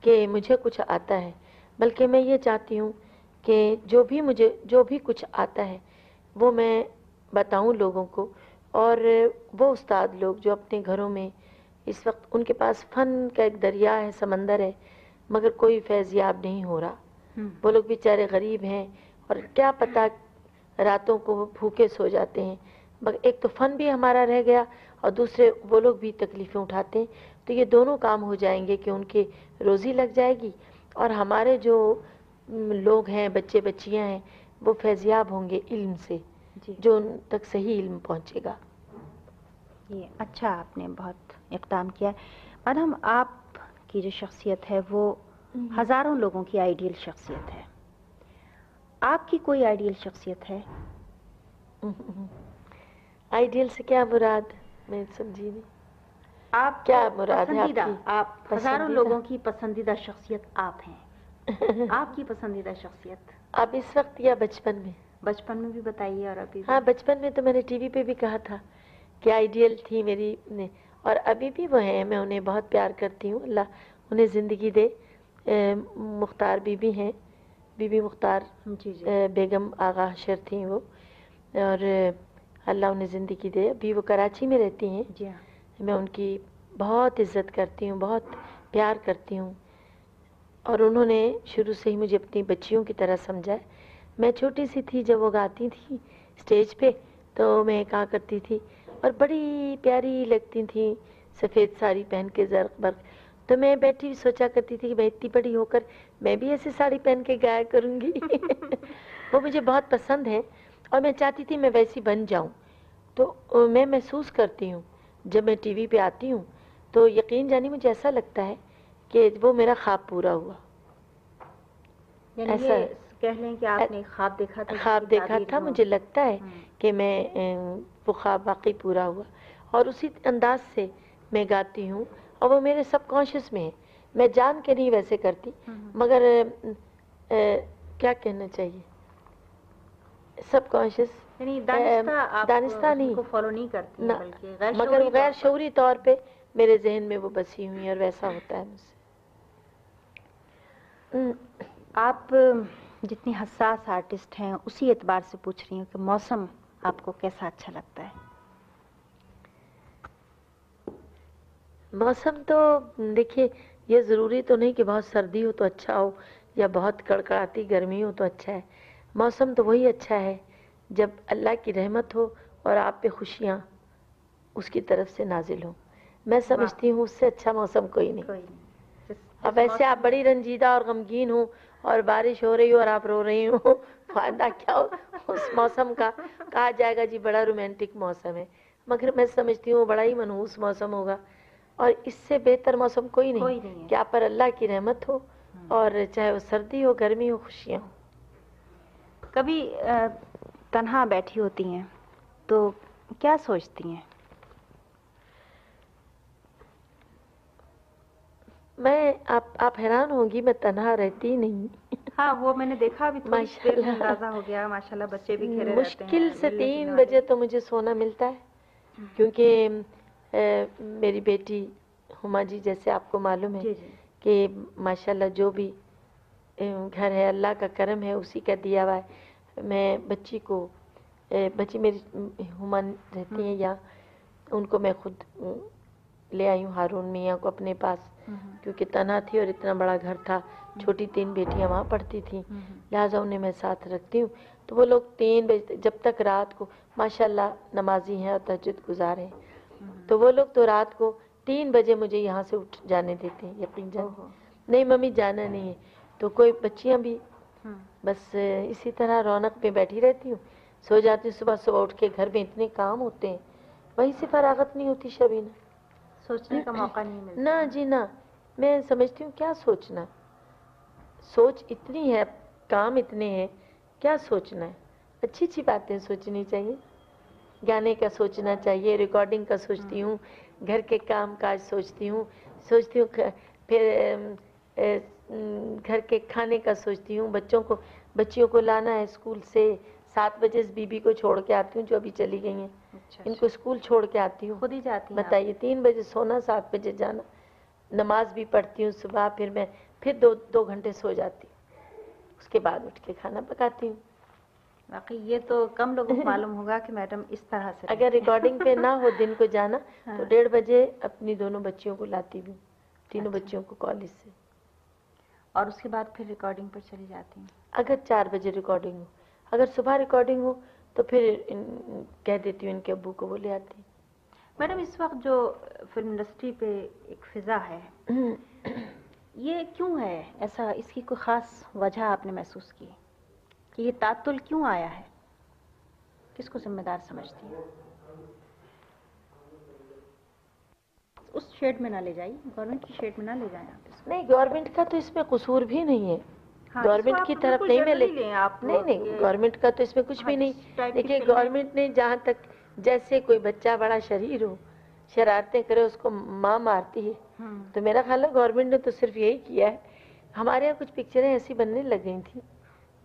कि मुझे कुछ आता है, बल्कि मैं ये चाहती हूँ कि जो भी मुझे, जो भी कुछ आता है, वो मैं बताऊँ लोगों को। और वो उस्ताद लोग जो अपने घरों में इस वक्त उनके पास फ़न का एक दरिया है समंदर है मगर कोई फैजियाब नहीं हो रहा। हम्म, वो लोग बेचारे गरीब हैं और क्या पता रातों को वो भूखे सो जाते हैं। मगर एक तो फन भी हमारा रह गया और दूसरे वो लोग भी तकलीफ़ें उठाते हैं। तो ये दोनों काम हो जाएँगे कि उनके रोज़ी लग जाएगी और हमारे जो लोग हैं बच्चे बच्चियाँ हैं वो फैजियाब होंगे इल्म से जो उन तक सही इल्म पहुंचेगा। ये अच्छा आपने बहुत इकदाम किया है। मैडम आपकी जो शख्सियत है वो हज़ारों लोगों की आइडियल शख्सियत है। आपकी कोई आइडियल शख्सियत है? आइडियल से क्या मुराद? मैं समझी नहीं। आप क्या मुराद है पसंदीदा आपकी? आप हज़ारों? लोगों की पसंदीदा शख्सियत आप हैं। आपकी पसंदीदा शख्सियत। अब इस वक्त या बचपन में? बचपन में भी बताइए और अभी हाँ बचपन में तो मैंने टीवी पे भी कहा था कि आइडियल थी मेरी ने, और अभी भी वो हैं मैं उन्हें बहुत प्यार करती हूँ। अल्लाह उन्हें ज़िंदगी दे। मुख्तार बीबी हैं। बीबी मुख्तार जी जी। बेगम आगा हशर थी वो। और अल्लाह उन्हें ज़िंदगी दे। अभी वो कराची में रहती हैं। जी हाँ। मैं उनकी बहुत इज़्ज़त करती हूँ बहुत प्यार करती हूँ। और उन्होंने शुरू से ही मुझे अपनी बच्चियों की तरह समझा। मैं छोटी सी थी जब वो गाती थी स्टेज पे तो मैं कहा करती थी और बड़ी प्यारी लगती थी सफ़ेद साड़ी पहन के जर्क बर्क। तो मैं बैठी सोचा करती थी कि मैं इतनी बड़ी होकर मैं भी ऐसी साड़ी पहन के गाया करूँगी। वो मुझे बहुत पसंद है और मैं चाहती थी मैं वैसी बन जाऊँ। तो मैं महसूस करती हूँ जब मैं टीवी पे आती हूँ तो यकीन जानी मुझे ऐसा लगता है कि वो मेरा ख्वाब पूरा हुआ। ऐसा कह लें कि आपने ख्वाब देखा था ख्वाब देखा था मुझे लगता है हम्म, कि मैं वो ख्वाब वाकई पूरा हुआ। और उसी अंदाज से मैं गाती हूँ और वो मेरे सबकॉन्शियस में है। मैं जान के नहीं वैसे करती हम्म, मगर अ, अ, क्या कहना चाहिए? सबकॉन्शियस। दानिस्ता दानिस्ता नहीं। फॉलो नहीं करती ना, गैर मगर गैर। शौरी तौर पे मेरे जहन में वो बसी हुई है और वैसा होता है मुझसे। हम्म, आप जितनी हसास आर्टिस्ट हैं उसी एतबार से पूछ रही हूँ कि मौसम आपको कैसा अच्छा लगता है? मौसम तो देखिए ये ज़रूरी तो नहीं कि बहुत सर्दी हो तो अच्छा हो या बहुत कड़कड़ाती गर्मी हो तो अच्छा है। मौसम तो वही अच्छा है जब अल्लाह की रहमत हो और आप पे खुशियाँ उसकी तरफ़ से नाजिल हो। मैं समझती हूँ उससे अच्छा मौसम कोई नहीं। कोई नहीं। अब वैसे आप बड़ी रंजीदा और गमगीन हो और बारिश हो रही हो और आप रो रही हो। फ़ायदा क्या हो? उस मौसम का। कहा जाएगा जी बड़ा रोमांटिक मौसम है। मगर मैं समझती हूँ बड़ा ही मनहूस मौसम होगा। और इससे बेहतर मौसम कोई नहीं। कोई नहीं है। क्या पर अल्लाह की रहमत हो और चाहे वो सर्दी हो गर्मी हो खुशियाँ हो। कभी तन्हा बैठी होती हैं तो क्या सोचती हैं? मैं आप आप हैरान होंगी मैं तनहा रहती नहीं। हाँ वो मैंने देखा अभी माशाल्लाह। अंदाज़ा हो गया माशाल्लाह बच्चे भी खेले हैं मुश्किल से तीन बजे तो मुझे सोना मिलता है क्योंकि मेरी बेटी हुमा जी जैसे आपको मालूम है कि माशाल्लाह जो भी घर है अल्लाह का करम है उसी का दिया हुआ है। मैं बच्ची को बच्ची मेरी हुमा रहती है यहाँ उनको मैं खुद ले आई हूँ हारून मियाँ को अपने पास। हम्म, क्योंकि तना थी और इतना बड़ा घर था। छोटी तीन बेटियाँ वहाँ पढ़ती थी। हम्म, लिहाजा उन्हें मैं साथ रखती हूँ। तो वो लोग तीन बजे जब तक रात को माशाल्लाह नमाजी हैं और तहजद गुजार हैं। हम्म, तो वो लोग तो रात को तीन बजे मुझे यहाँ से उठ जाने देते हैं यकीन जान। नहीं मम्मी जाना नहीं है। तो कोई बच्चियाँ भी हम्म, बस इसी तरह रौनक में बैठी रहती हूँ। सो जाती हूँ सुबह सुबह उठ के घर में इतने काम होते हैं। वहीं से फरागत नहीं होती शबीना। सोचने का मौका नहीं मिलता। ना जी ना। मैं समझती हूँ क्या सोचना सोच इतनी है काम इतने हैं क्या सोचना है? अच्छी अच्छी बातें सोचनी चाहिए। गाने का सोचना चाहिए रिकॉर्डिंग का सोचती हूँ घर के काम काज सोचती हूँ सोचती हूँ फिर घर के खाने का सोचती हूँ बच्चों को बच्चियों को लाना है स्कूल से सात बजे इस बीबी को छोड़ के आती हूँ जो अभी चली गई हैं। अच्छा, इनको स्कूल छोड़ के आती हूँ। खुद ही जाती हैं? बताइए तीन बजे सोना सात बजे जाना। नमाज़ भी पढ़ती हूँ सुबह फिर मैं फिर दो दो घंटे सो जाती हूँ। उसके बाद उठ के खाना पकाती हूँ। वाकई ये तो कम लोगों को मालूम होगा कि मैडम इस तरह से अगर रिकॉर्डिंग पे ना हो दिन को जाना हाँ। तो। डेढ़ बजे अपनी दोनों बच्चियों को लाती हूँ। तीनों अच्छा। बच्चियों को कॉलेज से। और उसके बाद फिर रिकॉर्डिंग पर चली जाती हूँ। अगर चार बजे रिकॉर्डिंग हो अगर सुबह रिकॉर्डिंग हो तो फिर इन, कह देती हूँ इनके अबू को वो ले आती हैं। मैडम इस वक्त जो फ़िल्म इंडस्ट्री पे एक फिजा है ये क्यों है? ऐसा इसकी कोई ख़ास वजह आपने महसूस की? कि ये तातुल क्यों आया है? किसको जिम्मेदार समझती है? उस शेड में ना ले जाइए गवर्नमेंट की शेड में ना ले जाए आप इसको। नहीं गवर्नमेंट का तो इसमें कसूर भी नहीं है हाँ, गवर्नमेंट की तरफ़ नहीं मैं ले आप नहीं नहीं गवर्नमेंट का तो इसमें कुछ भी हाँ, नहीं टाइप की देखिए गवर्नमेंट ने जहाँ तक जैसे कोई बच्चा बड़ा शरीर हो शरारतें करे उसको माँ मारती है हम्म, तो मेरा ख्याल है गवर्नमेंट ने तो सिर्फ़ यही किया है। हमारे यहाँ कुछ पिक्चरें ऐसी बनने लग गई थी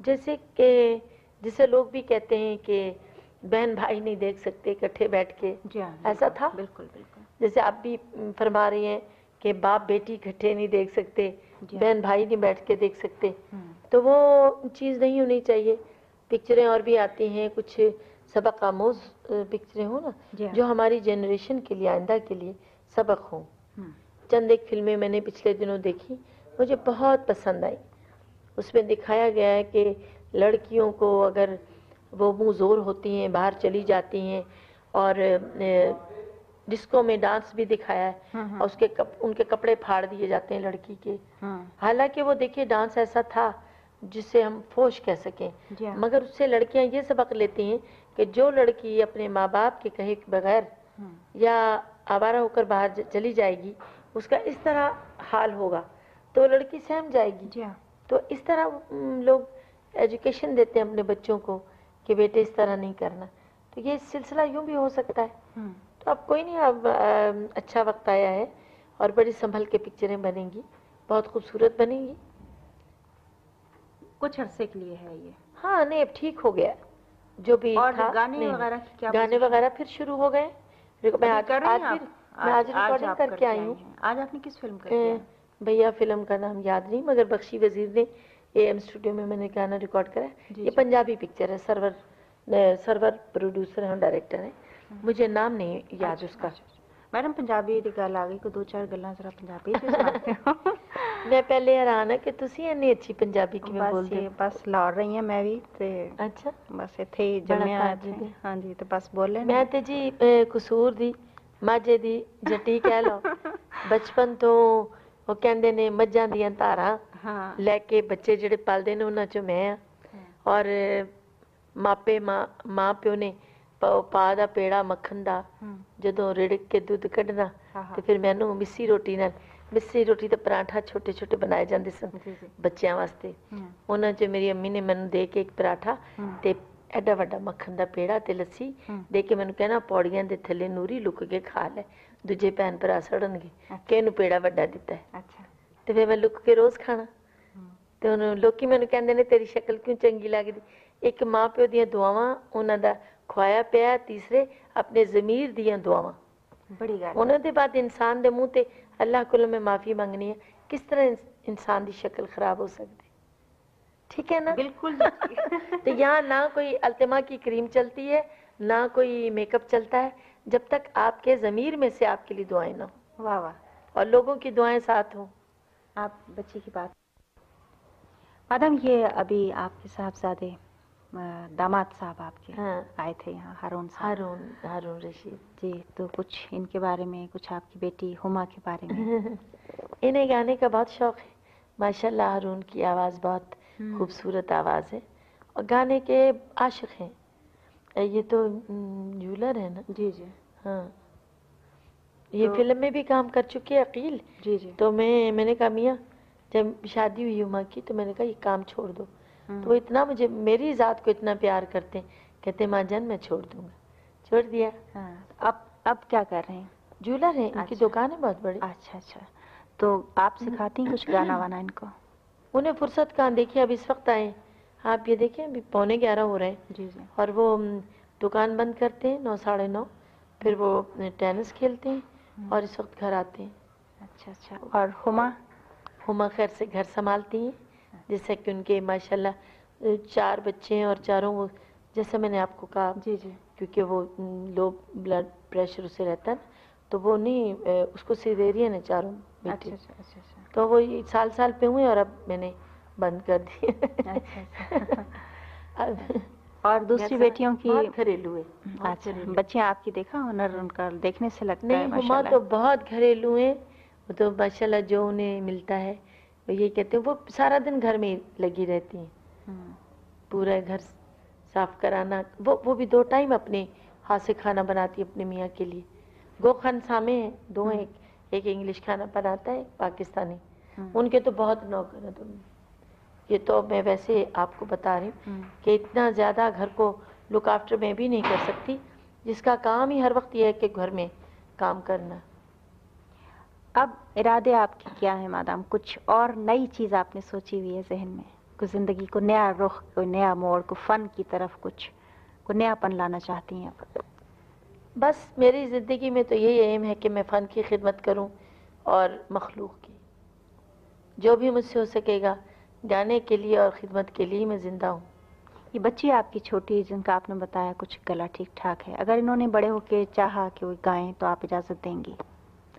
जैसे कि जिसे लोग भी कहते हैं कि बहन भाई नहीं देख सकते इकट्ठे बैठ के। हाँ ऐसा था? बिल्कुल बिल्कुल। जैसे आप भी फरमा रही हैं कि बाप बेटी इकट्ठे नहीं देख सकते हाँ। बहन भाई नहीं बैठ के देख सकते। हम्म, तो वो चीज़ नहीं होनी चाहिए। पिक्चरें और भी आती हैं कुछ सबक आमोज पिक्चरें हो ना हाँ। जो हमारी जनरेशन के लिए आइंदा के लिए सबक हो। हम्म, चंद एक फ़िल्में मैंने पिछले दिनों देखी मुझे बहुत पसंद आई। उसमें दिखाया गया है कि लड़कियों को अगर वो मुँह ज़ोर होती हैं बाहर चली जाती हैं और डिस्को में डांस भी दिखाया है। हम्म, और उसके कप, उनके कपड़े फाड़ दिए जाते हैं लड़की के। हम्म, हालाँकि वो देखिए डांस ऐसा था जिसे हम फोश कह सकें। हाँ। मगर उससे लड़कियाँ ये सबक लेती हैं कि जो लड़की अपने माँ बाप के कहे बगैर या आवारा होकर बाहर चली जाएगी उसका इस तरह हाल होगा तो लड़की सहम जाएगी। हाँ। तो इस तरह लोग एजुकेशन देते हैं अपने बच्चों को कि बेटे इस तरह नहीं करना। तो ये सिलसिला यूँ भी हो सकता है। तो अब कोई नहीं अब अच्छा वक्त आया है और बड़ी संभल के पिक्चरें बनेंगी। बहुत खूबसूरत बनेंगी। कुछ अरसे के लिए है ये। हाँ नहीं अब ठीक हो गया। जो भी और था गाने वगैरह की क्या गाने वगैरह फिर शुरू हो गए। मैं आज कर आज भी मैं आज रिकॉर्डिंग करके आई हूँ। आज आपने किस फ़िल्म का भैया फ़िल्म का नाम याद नहीं मगर बख्शी वज़ीर ने एएम स्टूडियो में मैंने गाना रिकॉर्ड करा ये पंजाबी पिक्चर है सर्वर सर्वर प्रोड्यूसर है डायरेक्टर है। ਮੁਝੇ ਨਾਮ ਨਹੀਂ ਯਾਦ ਉਸਕਾ ਮੈਡਮ ਪੰਜਾਬੀ ਦੀ ਗੱਲ ਆ ਗਈ ਕੋ ਦੋ ਚਾਰ ਗੱਲਾਂ ਜ਼ਰਾ ਪੰਜਾਬੀ ਚ ਸੁਣਾ ਮੈਂ ਪਹਿਲੇ ਹੈਰਾਨ ਆ ਕਿ ਤੁਸੀਂ ਇੰਨੀ ਅੱਛੀ ਪੰਜਾਬੀ ਕਿਵੇਂ ਬੋਲਦੇ ਹੋ ਬਸ ਲਾਹੌਰ ਰਹੀ ਆ ਮੈਂ ਵੀ ਤੇ ਅੱਛਾ ਬਸ ਇੱਥੇ ਜੰਮਿਆ ਹਾਂਜੀ ਤੇ ਬਸ ਬੋਲੇ ਮੈਂ ਤੇ ਜੀ ਕਸੂਰ ਦੀ ਮਾਝੇ ਦੀ ਜੱਟੀ ਕਹਿ ਲਓ ਬਚਪਨ ਤੋਂ ਉਹ ਕਹਿੰਦੇ ਨੇ ਮੱਝਾਂ ਦੀਆਂ ਧਾਰਾਂ ਹਾਂ ਲੈ ਕੇ ਬੱਚੇ ਜਿਹੜੇ ਪਲਦੇ ਨੇ ਉਹਨਾਂ ਚੋਂ ਮੈਂ ਆ ਔਰ ਮਾਪੇ ਮਾਂ ਪਿਓ ਨੇ ਪ- ਦਾ ਪੇੜਾ ਮੱਖਣ ਦਾ ਜਦੋਂ ਰਿੜਕ ਕੇ ਦੁੱਧ ਕੱਢਣਾ ਤੇ ਫਿਰ ਮੈਨੂੰ ਮਿੱਸੀ ਰੋਟੀ ਨਾਲ ਮਿੱਸੀ ਰੋਟੀ ਤੇ ਪਰਾਂਠਾ ਛੋਟੇ ਛੋਟੇ ਬਣਾਏ ਜਾਂਦੇ ਸਨ ਬੱਚਿਆਂ ਵਾਸਤੇ। ਉਹਨਾਂ 'ਚ ਮੇਰੀ ਅੰਮੀ ਨੇ ਮੈਨੂੰ ਦੇ ਕੇ ਇੱਕ ਪਰਾਠਾ। ਤੇ ਐਡਾ ਵੱਡਾ ਮੱਖਣ ਦਾ ਪੇੜਾ ਤੇ ਲੱਸੀ। ਦੇ ਕੇ ਮੈਨੂੰ ਕਹਿਣਾ ਪੌੜੀਆਂ ਦੇ ਥੱਲੇ ਨੂਰੀ ਲੁਕ ਕੇ ਖਾ ਲੈ ਦੂਜੇ ਭੈਣ ਭਰਾ ਸੜਨਗੇ ਕਿ ਇਹਨੂੰ ਪੇੜਾ ਵੱਡਾ ਦਿੱਤਾ ਹੈ। ਤੇ ਫਿਰ ਮੈਂ ਲੁਕ ਕੇ ਰੋਜ਼ ਖਾਣਾ। ਤੇ ਉਹਨੂੰ ਲੋਕੀ ਮੈਨੂੰ ਕਹਿੰਦੇ ਨੇ ਤੇਰੀ ਸ਼ਕਲ ਕਿਉਂ ਚੰਗੀ ਲੱਗਦੀ? ਇੱਕ ਮਾਂ ਪਿਓ ਦੀਆਂ ਦੁਆਵਾਂ ਉਹਨਾਂ ਦਾ ਖਵਾਇਆ ਪਿਆ ਤੀਸਰੇ ਆਪਣੇ ਜ਼ਮੀਰ ਦੀਆਂ ਦੁਆਵਾਂ ਬੜੀ ਗੱਲ ਉਹਨਾਂ ਦੇ ਬਾਅਦ ਇਨਸਾਨ ਦੇ ਮੂੰਹ ਤੇ ਅੱਲਾਹ ਕੋਲੋਂ ਮੈਂ ਮਾਫੀ ਮੰਗਣੀ ਹੈ ਕਿਸ ਤਰ੍ਹਾਂ ਇਨਸ- ਇਨਸਾਨ ਦੀ ਸ਼ਕਲ ਖਰਾਬ ਹੋ ਸਕਦੀ ठीक है ना बिल्कुल जी। तो यहाँ ना कोई अल्तमा की क्रीम चलती है ना कोई मेकअप चलता है जब तक आपके ज़मीर में से आपके लिए दुआएं ना हो वाह वाह और लोगों की दुआएं साथ हों आप बच्ची की बात मैडम ये अभी आपके साहबजादे अ, दामाद साहब आपके हाँ। आए थे यहाँ हारून साहब। हारून हारून रशीद जी तो कुछ इनके बारे में कुछ आपकी बेटी हुमा के बारे में? इन्हें गाने का बहुत शौक है। माशाल्लाह हारून की आवाज़ बहुत हम्म। खूबसूरत आवाज़ है और गाने के आशिक हैं। ये तो जूलर है ना? जी जी। हाँ। ये तो- फ़िल्म में भी काम कर चुकी है अकील। जी जी। तो मैं मैंने कहा मियाँ जब शादी हुई उमा की तो मैंने कहा ये काम छोड़ दो। तो वो इतना मुझे मेरी ज़ात को इतना प्यार करते हैं कहते माँ जान मैं छोड़ दूँगा। छोड़ दिया। हाँ, अब अब क्या कर रहे हैं? जूलर है इनकी अच्छा। दुकान है बहुत बड़ी। अच्छा अच्छा। तो आप सिखाती हैं कुछ गाना वाना इनको? उन्हें फुर्सत कहाँ देखिए अब इस वक्त आए आप ये देखिए अभी पौने ग्यारह हो रहे हैं। जी जी। और वो हम्म, दुकान बंद करते हैं नौ साढ़े नौ। फिर वो टेनिस खेलते हैं और इस वक्त घर आते हैं। अच्छा अच्छा। और हुमा? हुमा खैर से घर संभालती हैं। जैसे कि उनके माशाल्लाह चार बच्चे हैं और चारों वो जैसे मैंने आपको कहा जी जी। क्योंकि वो लो ब्लड प्रेशर उसे रहता है ना, तो वो नहीं उसको सिजेरियन है चारों अच्छा बेटे। अच्छा अच्छा अच्छा तो तो वो साल साल पे हुए और अब मैंने बंद कर दिए। अच्छा अच्छा। और दूसरी बेटियों की घरेलू है अच्छा। बच्चियाँ आपकी देखा हुनर उनका देखने से लगता है नहीं हुमा तो बहुत घरेलू है वो तो माशाल्लाह जो उन्हें मिलता है ये कहते हैं वो सारा दिन घर में लगी रहती हैं। हम्म, पूरा घर साफ़ कराना वो वो भी दो टाइम अपने हाथ से खाना बनाती है अपने मियाँ के लिए। गो खान सामे हैं दो हैं एक एक इंग्लिश खाना बनाता है एक पाकिस्तानी। हम्म, उनके तो बहुत नौकर हैं दोनों ये तो मैं वैसे आपको बता रही हूँ हम्म, कि इतना ज़्यादा घर को लुक आफ्टर मैं भी नहीं कर सकती जिसका काम ही हर वक्त यह है कि घर में काम करना। अब इरादे आपके क्या है मादाम कुछ और नई चीज़ आपने सोची हुई है जहन में? कुछ ज़िंदगी को नया रुख कोई नया मोड़ को फन की तरफ़ कुछ को नयापन लाना चाहती हैं अब बस मेरी ज़िंदगी में तो यही एम है कि मैं फ़न की खिदमत करूँ और मखलूक की। जो भी मुझसे हो सकेगा गाने के लिए और ख़िदमत के लिए मैं ज़िंदा हूँ। ये बच्ची आपकी छोटी है जिनका आपने बताया कुछ गला ठीक ठाक है। अगर इन्होंने बड़े होके चाहा कि वो गाएँ तो आप इजाज़त देंगी।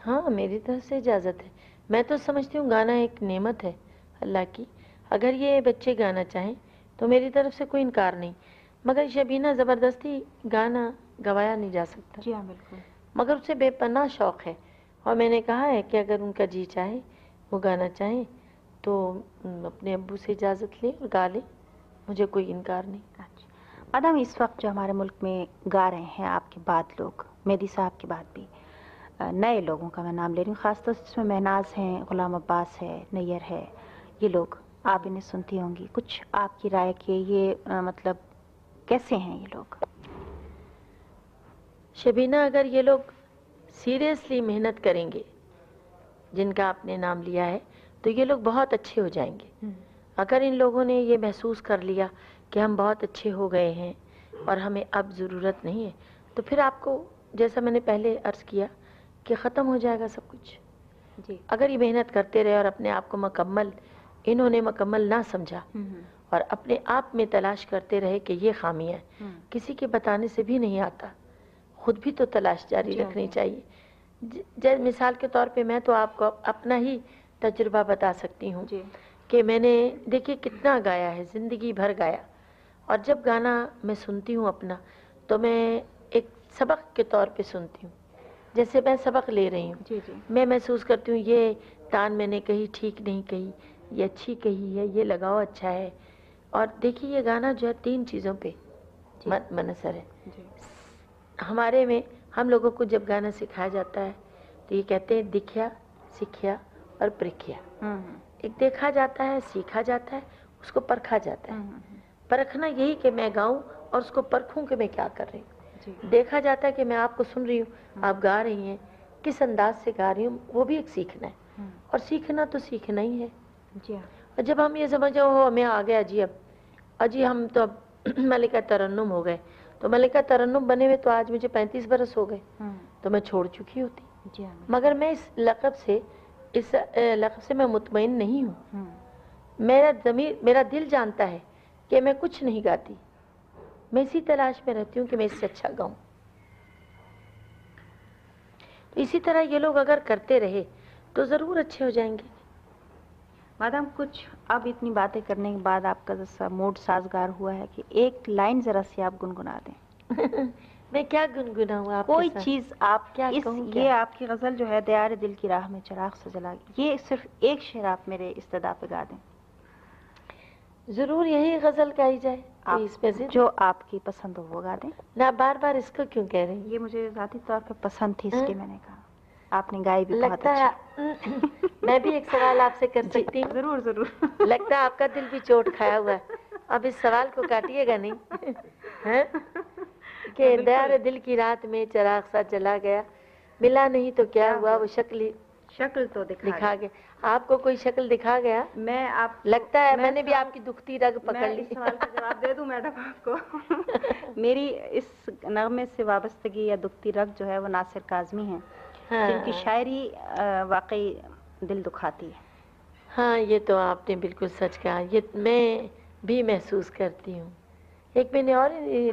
हाँ मेरी तरफ़ से इजाज़त है। मैं तो समझती हूँ गाना एक नेमत है अल्लाह की। अगर ये बच्चे गाना चाहें तो मेरी तरफ़ से कोई इनकार नहीं। मगर शबीना ज़बरदस्ती गाना गवाया नहीं जा सकता। जी हाँ बिल्कुल। मगर उसे बेपनाह शौक़ है। और मैंने कहा है कि अगर उनका जी चाहे वो गाना चाहें तो अपने अबू से इजाज़त लें और गा लें। मुझे कोई इनकार नहीं। अच्छा। मादाम इस वक्त जो हमारे मुल्क में गा रहे हैं आपके बाद लोग मेदी साहब के बाद भी नए लोगों का मैं नाम ले रही हूँ खासतौर से इसमें महनाज हैं गुलाम अब्बास है नैयर है ये लोग आप इन्हें सुनती होंगी। कुछ आपकी राय के ये अ, मतलब कैसे हैं ये लोग? शबीना अगर ये लोग सीरियसली मेहनत करेंगे जिनका आपने नाम लिया है तो ये लोग बहुत अच्छे हो जाएँगे। अगर इन लोगों ने ये महसूस कर लिया कि हम बहुत अच्छे हो गए हैं और हमें अब ज़रूरत नहीं है तो फिर आपको जैसा मैंने पहले अर्ज़ किया कि ख़त्म हो जाएगा सब कुछ। जी। अगर ये मेहनत करते रहे और अपने आप को मकम्मल इन्होंने मुकम्मल ना समझा और अपने आप में तलाश करते रहे कि ये खामियाँ हैं किसी के बताने से भी नहीं आता। खुद भी तो तलाश जारी रखनी चाहिए। ज- जैसे मिसाल के तौर पे मैं तो आपको अपना ही तजुर्बा बता सकती हूँ कि मैंने देखिए कितना गाया है ज़िंदगी भर गाया। और जब गाना मैं सुनती हूँ अपना तो मैं एक सबक के तौर पे सुनती हूँ। जैसे मैं सबक ले रही हूँ। मैं महसूस करती हूँ ये तान मैंने कही ठीक नहीं कही ये अच्छी कही है ये लगाओ अच्छा है। और देखिए ये गाना जो है तीन चीज़ों पे मन- मनसर है। जी। हमारे में हम लोगों को जब गाना सिखाया जाता है तो ये कहते हैं दिखया सीखिया और प्रिखिया। हम्म, एक देखा जाता है सीखा जाता है उसको परखा जाता है। हम्म, परखना यही कि मैं गाऊं और उसको परखूं कि मैं क्या कर रही हूँ। देखा जाता है कि मैं आपको सुन रही हूँ आप गा रही हैं किस अंदाज से गा रही हूँ वो भी एक सीखना है। हम्म, और सीखना तो सीखना ही है। जी हाँ। और जब हम ये समझो हो हमें आ गया जी अब अजी हम तो अब मलिका तरन्नुम हो गए। तो मलिका तरन्नुम बने हुए तो आज मुझे पैंतीस बरस हो गए। तो मैं छोड़ चुकी होती। हाँ। मगर मैं इस लक़ब से इस लक़ब से मैं मुतमिन नहीं हूँ। मेरा ज़मीर मेरा दिल जानता है कि मैं कुछ नहीं गाती। मैं इसी तलाश में रहती हूँ कि मैं इससे अच्छा गाऊं। तो इसी तरह ये लोग अगर करते रहे तो ज़रूर अच्छे हो जाएँगे। मैडम कुछ अब इतनी बातें करने के बाद आपका जैसा मूड साजगार हुआ है कि एक लाइन जरा सी आप गुनगुना दें। मैं क्या गुनगुनाऊँ आप कोई चीज़ आप क्या इस ये क्या? आपकी गज़ल जो है दयार दिल की राह में चराग से जला ये सिर्फ़ एक शेर आप मेरे इस्तदा पे गा दें। ज़रूर यही गज़ल गाई जाए। आप जो आपकी पसंद हो वो गा दें। ना बार बार इसको क्यों कह रहे हैं? ये मुझे जाती तौर पे पसंद थी इसलिए हाँ? मैंने कहा। आपने गाई भी बहुत लगता है मैं भी एक सवाल आपसे कर सकती हूँ। ज़रूर ज़रूर। लगता है आपका दिल भी चोट खाया हुआ है। अब इस सवाल को काटिएगा नहीं। हैं? कि दयार दिल की रात में चराग सा चला गया। मिला नहीं तो क्या हुआ? वो शक्ल ही शक्ल तो दिखा दिखा गया आपको कोई शक्ल दिखा गया? मैं आप लगता है मैं मैंने भी आपकी दुखती रग पकड़ ली। सवाल का जवाब दे दूँ मैडम आपको? मेरी इस नगमे से वाबस्तगी या दुखती रग जो है वो नासिर काजमी है। जिनकी हाँ, शायरी वाकई दिल दुखाती है। हाँ ये तो आपने बिल्कुल सच कहा। ये मैं भी महसूस करती हूँ। एक मैंने और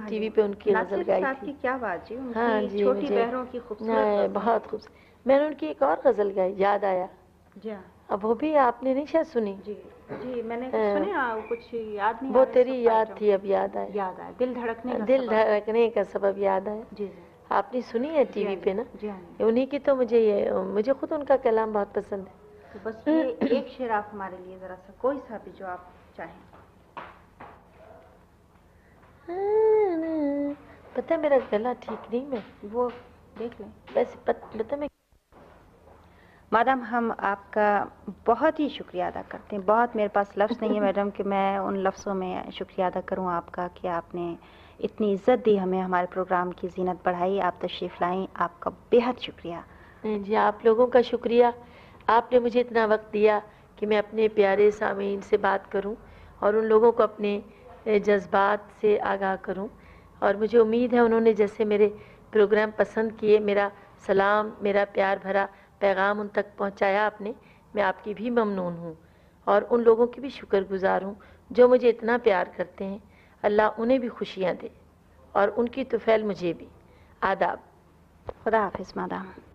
टीवी पे उनकी नज़र गाई थी। क्या बात जी हाँ जी, छोटी बहरों की हाँ, खूबसूरत बहुत खूबसूरत मैंने उनकी एक और गज़ल गाई याद आया। जी हाँ। अब वो भी आपने नहीं शायद सुनी? जी जी मैंने हाँ। सुने हाँ, कुछ याद नहीं वो तेरी याद थी अब याद आए याद आया दिल धड़कने का दिल धड़कने का सबब याद आया। जी जी। आपने सुनी है टीवी पे ना? जी उन्हीं की तो मुझे ये मुझे खुद उनका कलाम बहुत पसंद है। तो बस ये एक शेर आप हमारे लिए जरा सा कोई सा भी जो आप चाहें। पता है मेरा गला ठीक नहीं मैं वो देख लें। वैसे पता मैं मैडम हम आपका बहुत ही शुक्रिया अदा करते हैं। बहुत मेरे पास लफ्ज़ नहीं है मैडम कि मैं उन लफ्ज़ों में शुक्रिया अदा करूँ आपका कि आपने इतनी इज़्ज़त दी हमें हमारे प्रोग्राम की जीनत बढ़ाई आप तशरीफ़ लाई। आपका बेहद शुक्रिया। नहीं जी आप लोगों का शुक्रिया। आपने मुझे इतना वक्त दिया कि मैं अपने प्यारे सामीन से बात करूँ और उन लोगों को अपने जज्बात से आगाह करूँ। और मुझे उम्मीद है उन्होंने जैसे मेरे प्रोग्राम पसंद किए मेरा सलाम मेरा प्यार भरा पैगाम उन तक पहुँचाया आपने, मैं आपकी भी ममनून हूँ और उन लोगों की भी शुक्रगुजार हूँ जो मुझे इतना प्यार करते हैं। अल्लाह उन्हें भी खुशियाँ दे और उनकी तुफैल मुझे भी। आदाब। खुदा हाफिज़ मैडम